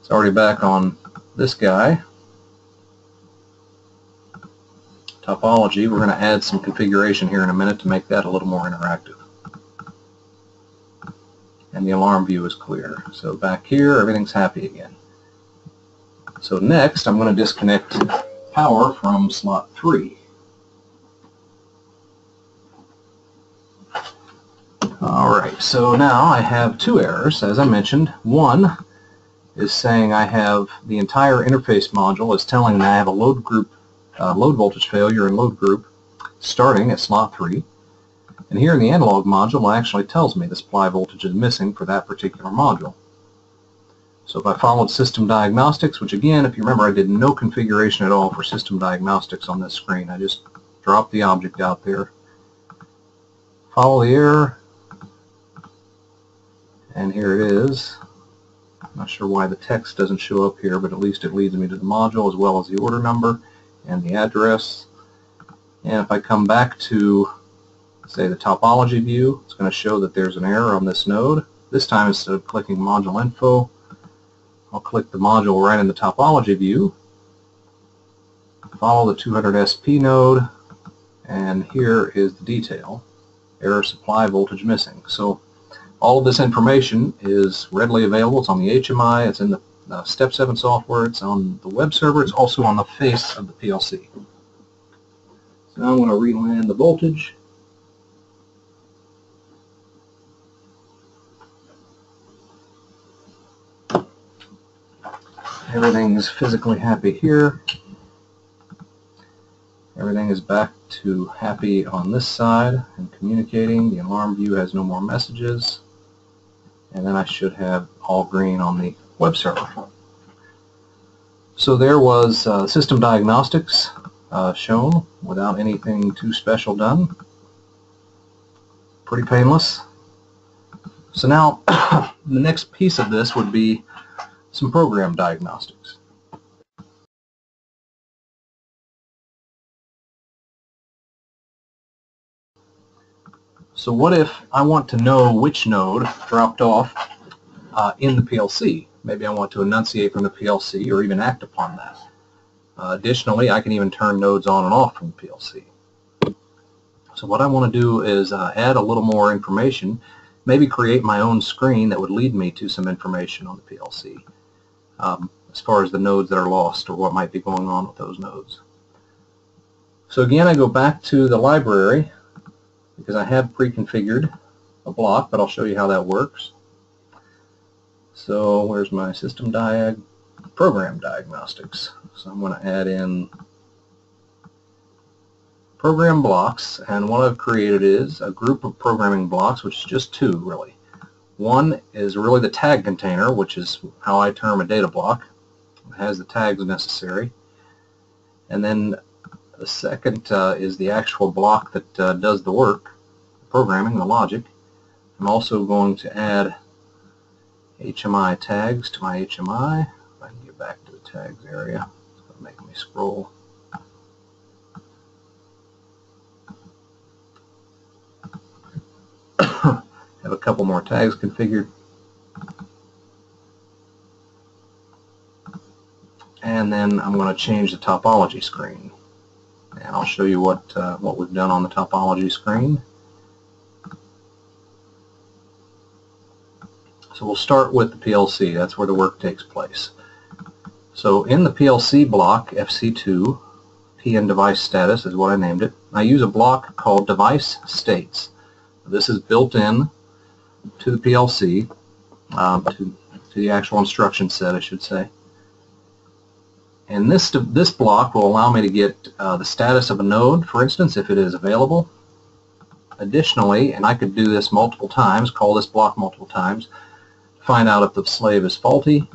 It's already back on this guy. Topology, we're going to add some configuration here in a minute to make that a little more interactive. And the alarm view is clear. So back here, everything's happy again. So next, I'm going to disconnect power from slot 3. Alright, so now I have two errors, as I mentioned. One is saying I have the entire interface module is telling me I have a load group, uh, load voltage failure in load group starting at slot 3. And here in the analog module it actually tells me the supply voltage is missing for that particular module. So if I followed system diagnostics, which again, if you remember, I did no configuration at all for system diagnostics on this screen. I just dropped the object out there. Follow the error, and here it is. I'm not sure why the text doesn't show up here, but at least it leads me to the module as well as the order number and the address. And if I come back to, say, the topology view, it's going to show that there's an error on this node. This time, instead of clicking module info, I'll click the module right in the topology view, follow the 200SP node, and here is the detail, error supply voltage missing. So all of this information is readily available. It's on the HMI, it's in the uh, Step 7 software, it's on the web server, it's also on the face of the PLC. So now I'm going to reland the voltage. Everything is physically happy here. Everything is back to happy on this side and communicating. The alarm view has no more messages and then I should have all green on the web server. So there was uh, system diagnostics uh, shown without anything too special done. Pretty painless. So now *coughs* the next piece of this would be some program diagnostics. So what if I want to know which node dropped off uh, in the PLC? Maybe I want to enunciate from the PLC or even act upon that. Uh, additionally, I can even turn nodes on and off from the PLC. So what I want to do is uh, add a little more information, maybe create my own screen that would lead me to some information on the PLC um, as far as the nodes that are lost or what might be going on with those nodes. So again, I go back to the library because I have pre-configured a block, but I'll show you how that works. So where's my system diag? Program diagnostics. So I'm going to add in program blocks, and what I've created is a group of programming blocks, which is just two, really. One is really the tag container, which is how I term a data block. It has the tags necessary. And then the second uh, is the actual block that uh, does the work, the programming, the logic. I'm also going to add HMI tags to my HMI. If I can get back to the tags area, it's going to make me scroll. *coughs* Have a couple more tags configured. And then I'm going to change the topology screen I'll show you what uh, what we've done on the topology screen. So we'll start with the PLC. That's where the work takes place. So in the PLC block, FC2, PN device status is what I named it. I use a block called device states. This is built in to the PLC, um, to, to the actual instruction set, I should say. And this, this block will allow me to get uh, the status of a node, for instance, if it is available. Additionally, and I could do this multiple times, call this block multiple times, find out if the slave is faulty,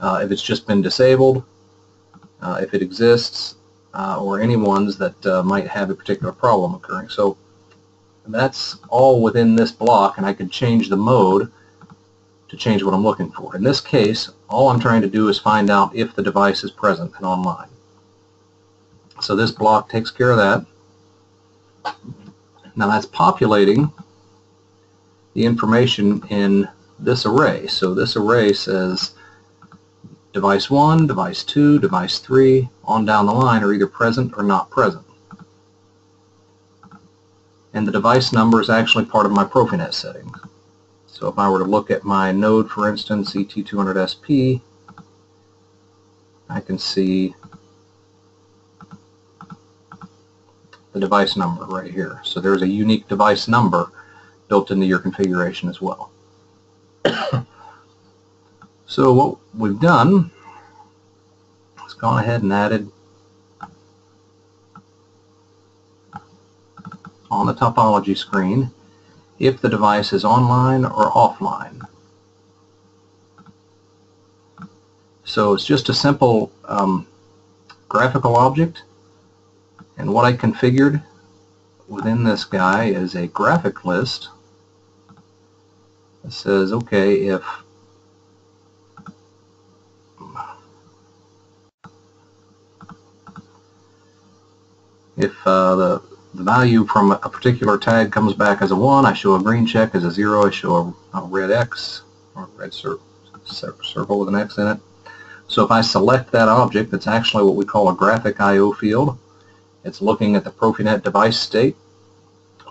uh, if it's just been disabled, uh, if it exists, uh, or any ones that uh, might have a particular problem occurring. So that's all within this block, and I could change the mode to change what I'm looking for. In this case, all I'm trying to do is find out if the device is present and online. So this block takes care of that. Now that's populating the information in this array. So this array says device 1, device 2, device 3, on down the line are either present or not present. And the device number is actually part of my Profinet settings. So if I were to look at my node, for instance, ET200SP, I can see the device number right here. So there's a unique device number built into your configuration as well. *coughs* so what we've done is gone ahead and added on the topology screen if the device is online or offline. So it's just a simple um, graphical object and what I configured within this guy is a graphic list that says okay if if uh, the the value from a particular tag comes back as a 1, I show a green check as a 0, I show a, a red X, or red cir circle with an X in it. So if I select that object, that's actually what we call a graphic I.O. field. It's looking at the Profinet device state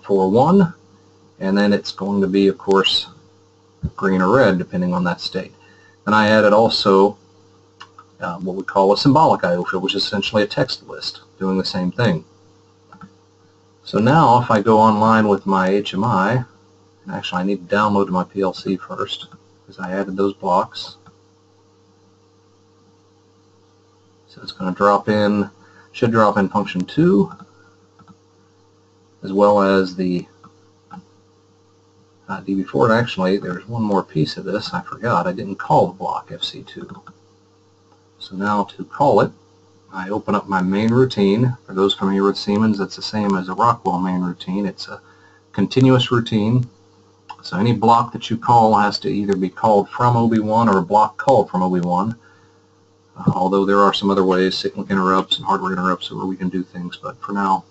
for 1, and then it's going to be, of course, green or red, depending on that state. And I added also uh, what we call a symbolic I.O. field, which is essentially a text list, doing the same thing. So now if I go online with my HMI, actually I need to download my PLC first because I added those blocks. So it's going to drop in, should drop in function 2 as well as the uh, DB4. Actually, there's one more piece of this. I forgot. I didn't call the block FC2. So now to call it, I open up my main routine. For those familiar with Siemens, it's the same as a Rockwell main routine. It's a continuous routine. So any block that you call has to either be called from OB1 or a block called from OB1. Uh, although there are some other ways, cyclic interrupts and hardware interrupts where we can do things, but for now,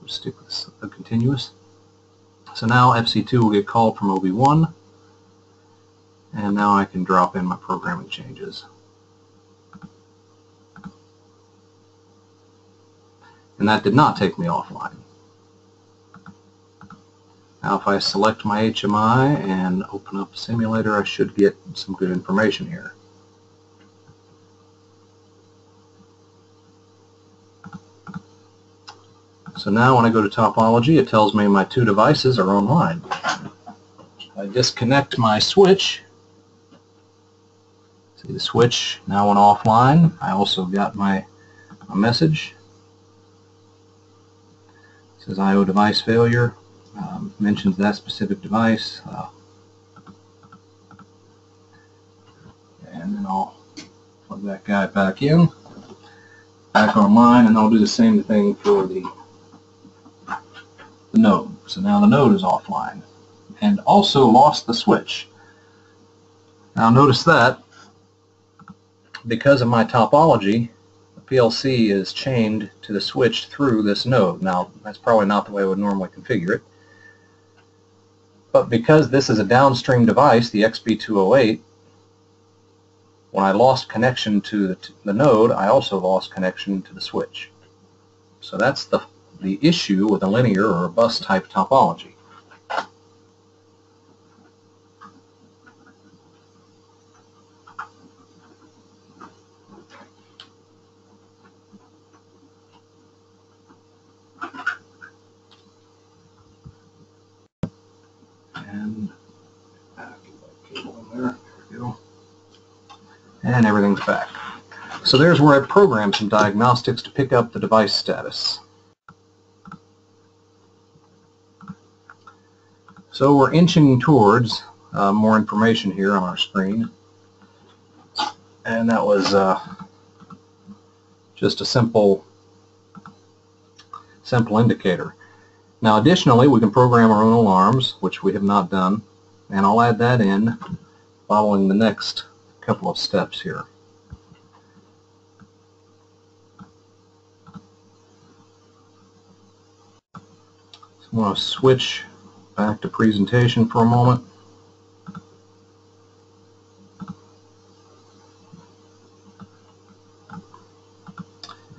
we'll stick with a continuous. So now FC2 will get called from OB1, and now I can drop in my programming changes. And that did not take me offline. Now if I select my HMI and open up simulator, I should get some good information here. So now when I go to topology, it tells me my two devices are online. I disconnect my switch. See the switch now went offline. I also got my, my message. Says IO device failure. Um, mentions that specific device. Uh, and then I'll plug that guy back in, back online, and I'll do the same thing for the the node. So now the node is offline and also lost the switch. Now notice that because of my topology, PLC is chained to the switch through this node. Now that's probably not the way I would normally configure it. But because this is a downstream device, the XB208, when I lost connection to the, the node, I also lost connection to the switch. So that's the the issue with a linear or a bus type topology. And And everything's back. So there's where I programmed some diagnostics to pick up the device status. So we're inching towards uh, more information here on our screen. And that was uh, just a simple, simple indicator. Now additionally, we can program our own alarms, which we have not done, and I'll add that in following the next couple of steps here. I'm going to switch back to presentation for a moment.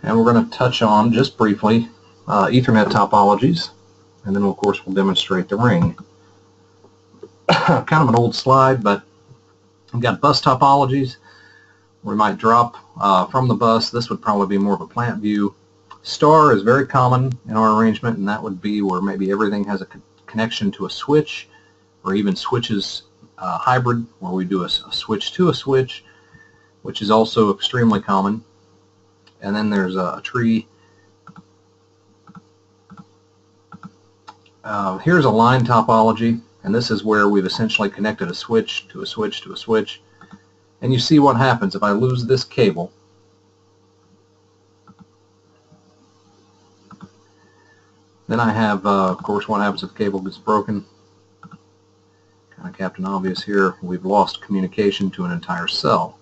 And we're going to touch on, just briefly, uh, Ethernet topologies, and then of course we'll demonstrate the ring. *coughs* kind of an old slide, but we've got bus topologies. We might drop uh, from the bus. This would probably be more of a plant view. Star is very common in our arrangement, and that would be where maybe everything has a connection to a switch or even switches uh, hybrid where we do a, a, switch to a switch which is also extremely common. And then there's a, tree. Uh, here's a line topology and this is where we've essentially connected a switch to a switch to a switch. And you see what happens. If I lose this cable Then I have, uh, of course, what happens if the cable gets broken. Kind of Captain Obvious here. We've lost communication to an entire cell.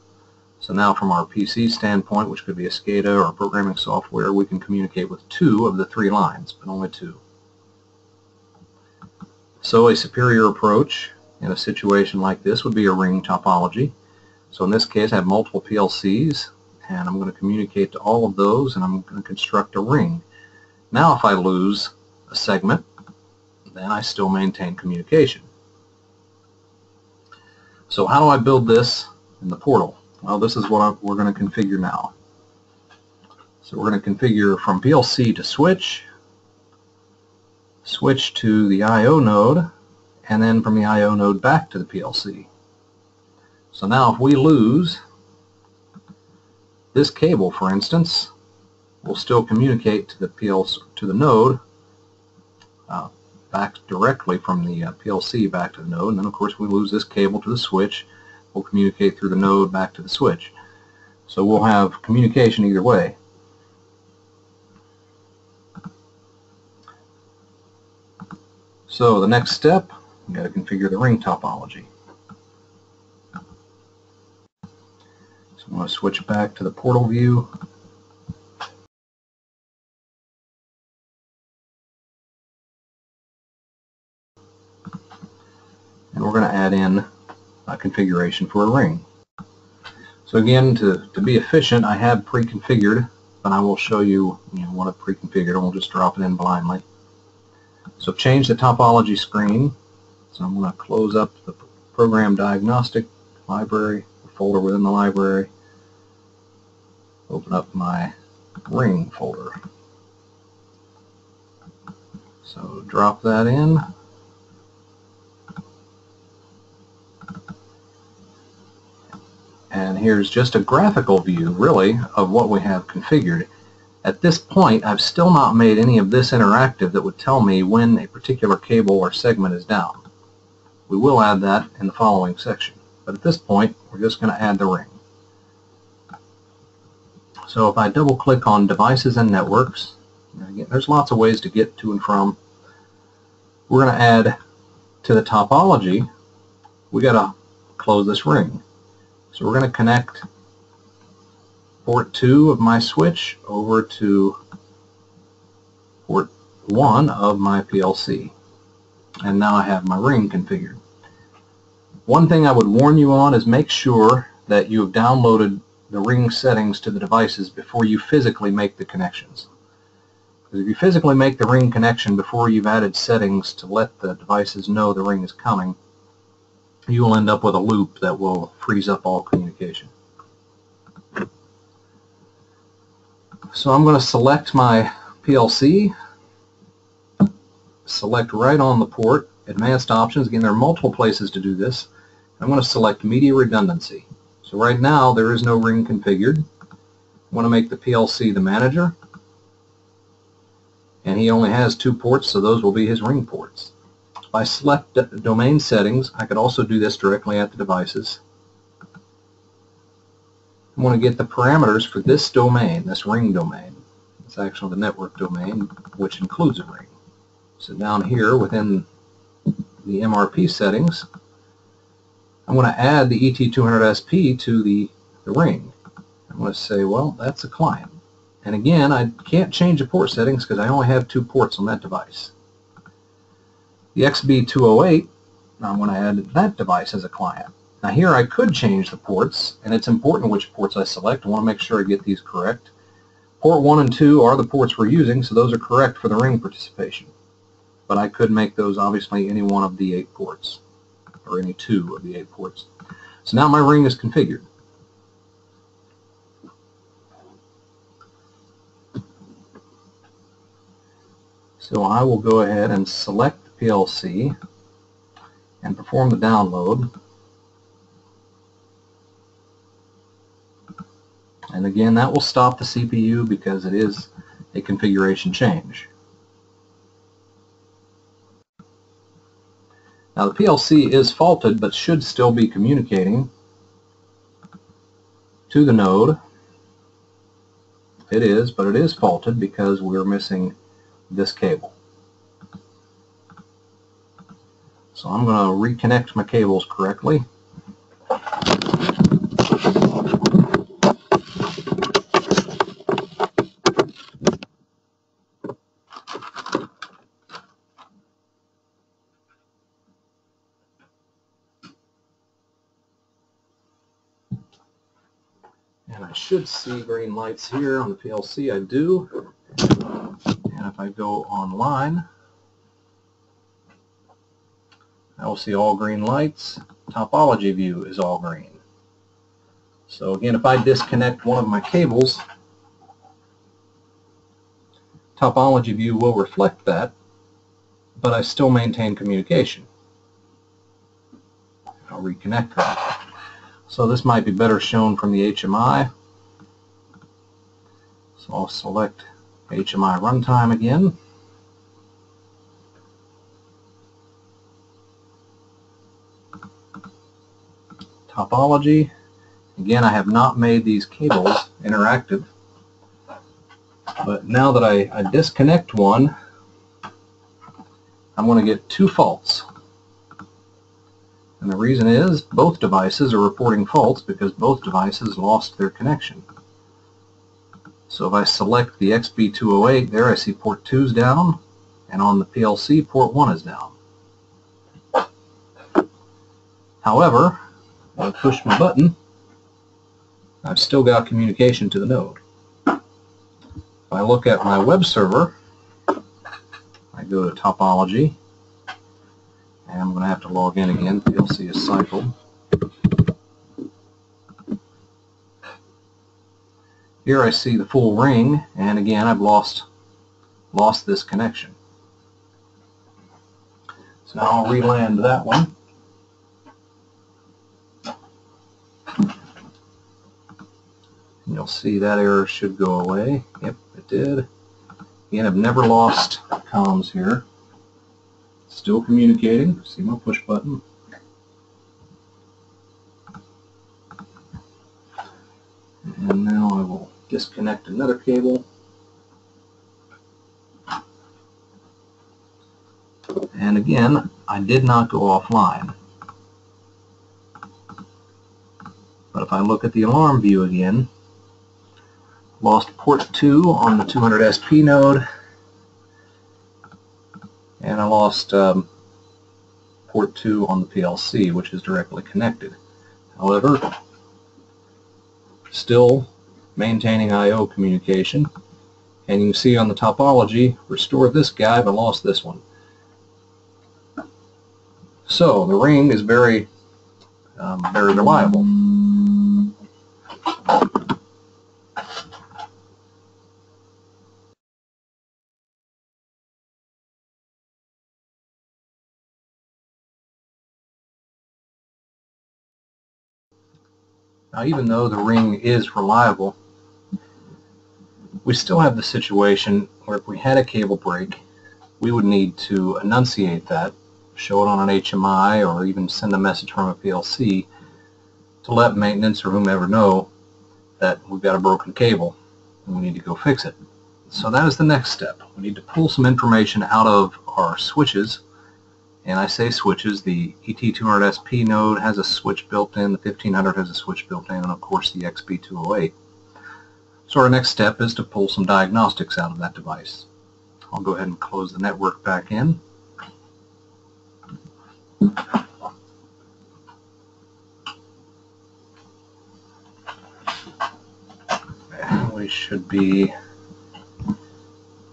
So now from our PC standpoint, which could be a SCADA or programming software, we can communicate with two of the three lines, but only two. So a superior approach in a situation like this would be a ring topology. So in this case, I have multiple PLCs, and I'm going to communicate to all of those, and I'm going to construct a ring. Now if I lose a segment, then I still maintain communication. So how do I build this in the portal? Well, this is what I, we're going to configure now. So we're going to configure from PLC to switch, switch to the I.O. node, and then from the I.O. node back to the PLC. So now if we lose this cable, for instance, will still communicate to the PLC, to the node uh, back directly from the uh, PLC back to the node. And then, of course, we lose this cable to the switch. We'll communicate through the node back to the switch. So we'll have communication either way. So the next step, we've got to configure the ring topology. So I'm going to switch back to the portal view. And we're going to add in a configuration for a ring. So again, to, to be efficient, I have pre-configured, but I will show you, you know, what I've pre-configured, and we'll just drop it in blindly. So change the topology screen. So I'm going to close up the program diagnostic library, folder within the library, open up my ring folder. So drop that in. And here's just a graphical view, really, of what we have configured. At this point, I've still not made any of this interactive that would tell me when a particular cable or segment is down. We will add that in the following section. But at this point, we're just going to add the ring. So if I double click on devices and networks, again, there's lots of ways to get to and from. We're going to add to the topology, we got to close this ring. So we're going to connect port 2 of my switch over to port 1 of my PLC. And now I have my ring configured. One thing I would warn you on is make sure that you have downloaded the ring settings to the devices before you physically make the connections. Because if you physically make the ring connection before you've added settings to let the devices know the ring is coming, you will end up with a loop that will freeze up all communication. So I'm going to select my PLC, select right on the port, advanced options. Again, there are multiple places to do this. I'm going to select media redundancy. So right now there is no ring configured. I want to make the PLC the manager. And he only has two ports, so those will be his ring ports. I select domain settings, I could also do this directly at the devices. I want to get the parameters for this domain, this ring domain. It's actually the network domain, which includes a ring. So down here within the MRP settings, I'm going to add the ET200SP to the, the ring. I'm going to say, well, that's a client. And again, I can't change the port settings because I only have two ports on that device. The XB208, I'm going to add that device as a client. Now here I could change the ports, and it's important which ports I select. I want to make sure I get these correct. Port 1 and 2 are the ports we're using, so those are correct for the ring participation. But I could make those obviously any one of the eight ports or any two of the eight ports. So now my ring is configured. So I will go ahead and select PLC and perform the download. And again, that will stop the CPU because it is a configuration change. Now the PLC is faulted but should still be communicating to the node. It is, but it is faulted because we're missing this cable. So I'm going to reconnect my cables correctly. And I should see green lights here on the PLC. I do. And if I go online, I will see all green lights. Topology view is all green. So again, if I disconnect one of my cables, topology view will reflect that, but I still maintain communication. I'll reconnect that. So this might be better shown from the HMI. So I'll select HMI runtime again. Topology. Again, I have not made these cables interactive. But now that I, I disconnect one, I'm going to get two faults. And the reason is both devices are reporting faults because both devices lost their connection. So if I select the XB208 there, I see port 2 is down, and on the PLC, port 1 is down. However, I push my button, I've still got communication to the node. If I look at my web server, I go to topology, and I'm going to have to log in again. PLC is cycled. Here I see the full ring, and again I've lost lost this connection. So now I'll reland that one. You'll see that error should go away. Yep, it did. Again, I've never lost comms here. Still communicating. See my push button. And now I will disconnect another cable. And again, I did not go offline. But if I look at the alarm view again, lost port 2 on the 200 SP node, and I lost um, port 2 on the PLC, which is directly connected. However, still maintaining I.O. communication, and you can see on the topology, restored this guy, but lost this one. So the ring is very, um, very reliable. Now even though the ring is reliable, we still have the situation where if we had a cable break, we would need to enunciate that, show it on an HMI, or even send a message from a PLC to let maintenance or whomever know that we've got a broken cable and we need to go fix it. So that is the next step. We need to pull some information out of our switches and I say switches, the ET200SP node has a switch built in, the 1500 has a switch built in, and of course the XB208. So our next step is to pull some diagnostics out of that device. I'll go ahead and close the network back in. We should be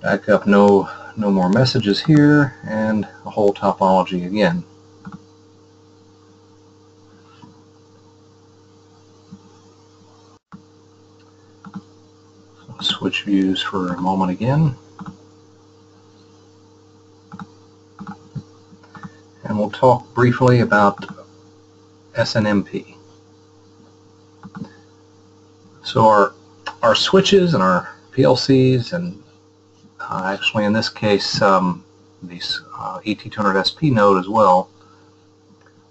back up no no more messages here, and a whole topology again. switch views for a moment again. And we'll talk briefly about SNMP. So our, our switches and our PLCs and uh, actually, in this case, um, uh, ET200SP node as well,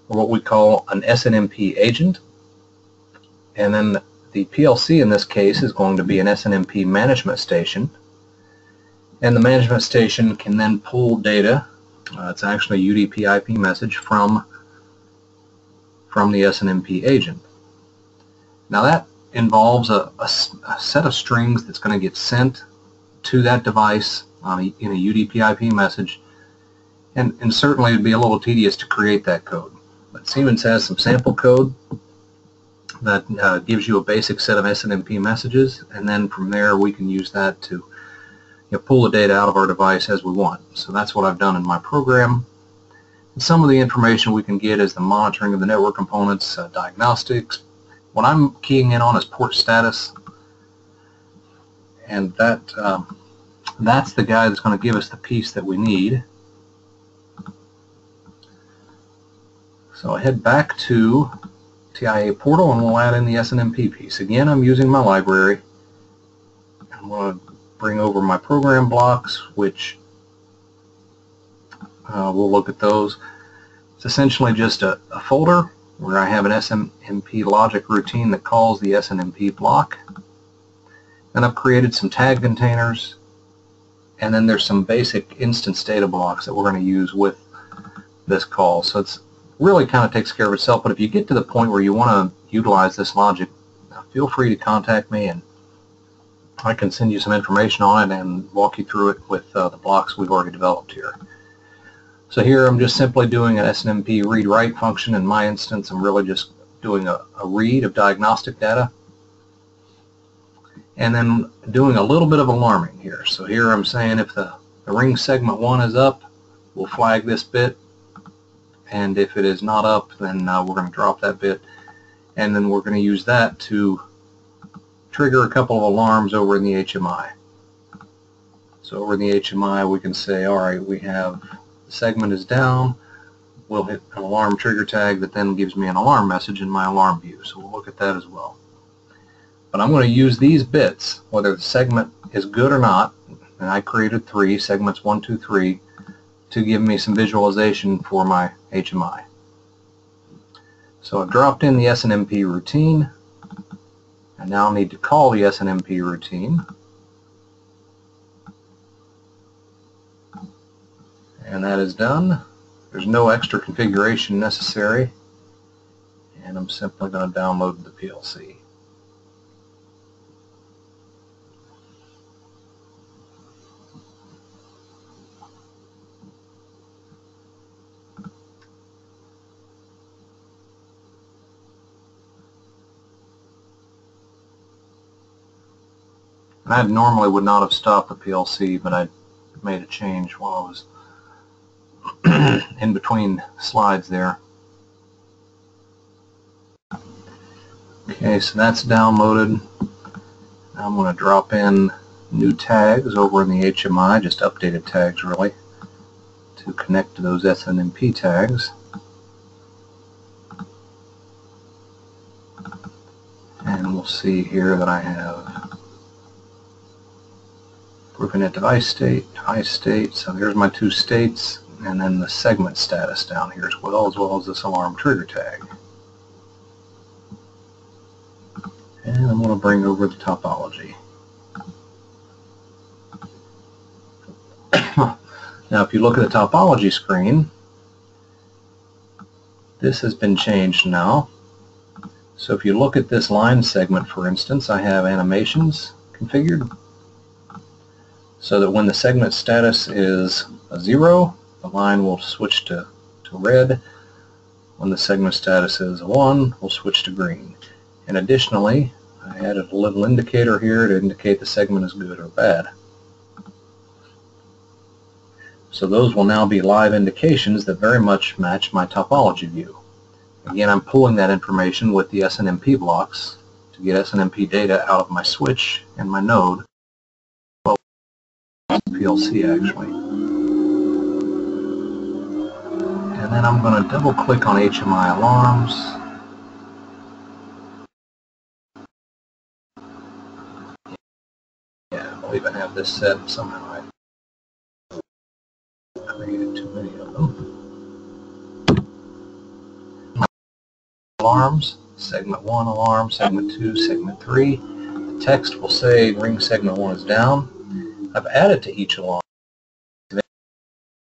or what we call an SNMP agent. And then the PLC in this case is going to be an SNMP management station. And the management station can then pull data. Uh, it's actually a UDP IP message from, from the SNMP agent. Now that involves a, a, a set of strings that's going to get sent to that device a, in a UDP IP message. And, and certainly it would be a little tedious to create that code. But Siemens has some sample code that uh, gives you a basic set of SNMP messages, and then from there we can use that to you know, pull the data out of our device as we want. So that's what I've done in my program. And some of the information we can get is the monitoring of the network components, uh, diagnostics. What I'm keying in on is port status, and that um, that's the guy that's going to give us the piece that we need. So I head back to TIA portal and we'll add in the SNMP piece. Again, I'm using my library. I'm going to bring over my program blocks, which uh, we'll look at those. It's essentially just a, a folder where I have an SNMP logic routine that calls the SNMP block. And I've created some tag containers and then there's some basic instance data blocks that we're going to use with this call. So it's really kind of takes care of itself, but if you get to the point where you want to utilize this logic, feel free to contact me and I can send you some information on it and walk you through it with uh, the blocks we've already developed here. So here I'm just simply doing an SNMP read-write function. In my instance, I'm really just doing a, a read of diagnostic data and then doing a little bit of alarming here. So here I'm saying if the, the ring segment 1 is up, we'll flag this bit and if it is not up then uh, we're going to drop that bit and then we're going to use that to trigger a couple of alarms over in the HMI. So over in the HMI we can say alright we have the segment is down we'll hit an alarm trigger tag that then gives me an alarm message in my alarm view so we'll look at that as well. But I'm going to use these bits whether the segment is good or not and I created three segments one two three to give me some visualization for my HMI. So I've dropped in the SNMP routine. I now I need to call the SNMP routine. And that is done. There's no extra configuration necessary. And I'm simply going to download the PLC. And I normally would not have stopped the PLC, but I made a change while I was *clears throat* in between slides there. Okay, so that's downloaded. Now I'm going to drop in new tags over in the HMI, just updated tags really, to connect to those SNMP tags. And we'll see here that I have Proofing device state, device state. So here's my two states, and then the segment status down here as well, as well as this alarm trigger tag. And I'm going to bring over the topology. *coughs* now if you look at the topology screen, this has been changed now. So if you look at this line segment, for instance, I have animations configured so that when the segment status is a zero, the line will switch to, to red. When the segment status is a one, we'll switch to green. And additionally, I added a little indicator here to indicate the segment is good or bad. So those will now be live indications that very much match my topology view. Again, I'm pulling that information with the SNMP blocks to get SNMP data out of my switch and my node PLC actually. And then I'm going to double click on HMI alarms. Yeah, I believe I have this set somehow. I created too many of them. Alarms, segment 1 alarm, segment 2, segment 3. The text will say ring segment 1 is down. I've added to each alarm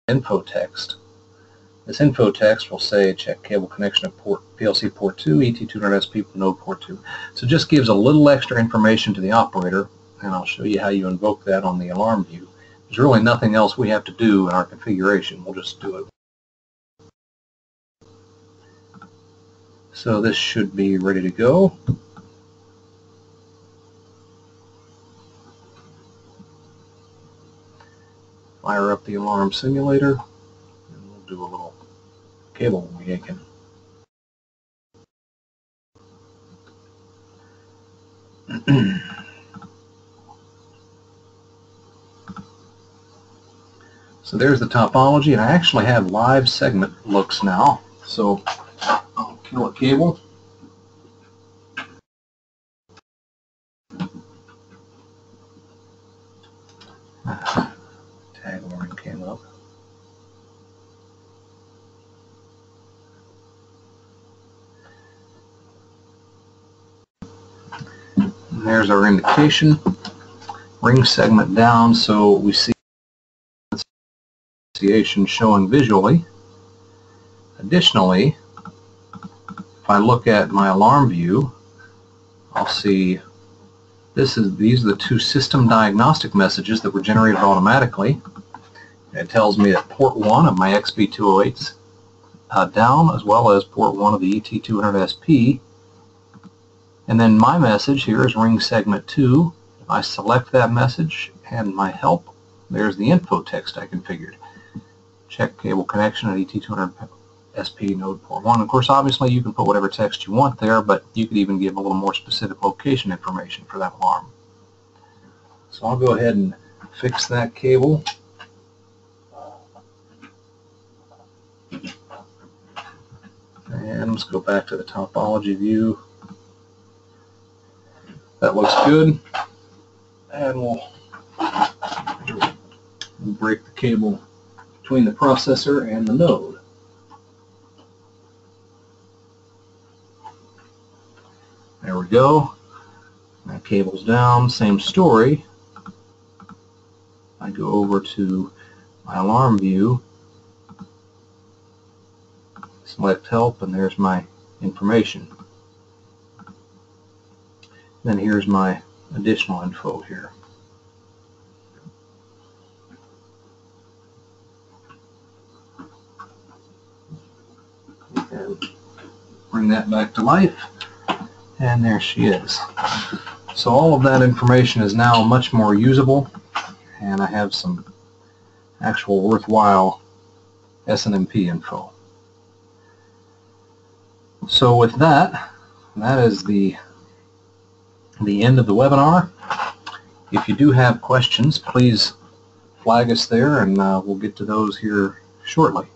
info text. This info text will say check cable connection of port PLC port 2, ET200SP node port 2. So it just gives a little extra information to the operator and I'll show you how you invoke that on the alarm view. There's really nothing else we have to do in our configuration. We'll just do it. So this should be ready to go. Fire up the alarm simulator, and we'll do a little cable yanking. *clears throat* so there's the topology, and I actually have live segment looks now. So I'll kill a cable. There's our indication. Ring segment down so we see association showing visually. Additionally, if I look at my alarm view, I'll see this is these are the two system diagnostic messages that were generated automatically. It tells me that port 1 of my XB208's uh, down, as well as port 1 of the ET200SP. And then my message here is ring segment 2. If I select that message and my help, there's the info text I configured. Check cable connection at ET200SP node port 1. Of course, obviously, you can put whatever text you want there, but you could even give a little more specific location information for that alarm. So I'll go ahead and fix that cable. And let's go back to the topology view. That looks good. And we'll, we'll break the cable between the processor and the node. There we go. That cable's down, same story. I go over to my alarm view, select help, and there's my information. Then here's my additional info here. Bring that back to life, and there she is. So all of that information is now much more usable, and I have some actual worthwhile SNMP info. So with that, that is the the end of the webinar. If you do have questions, please flag us there and uh, we'll get to those here shortly.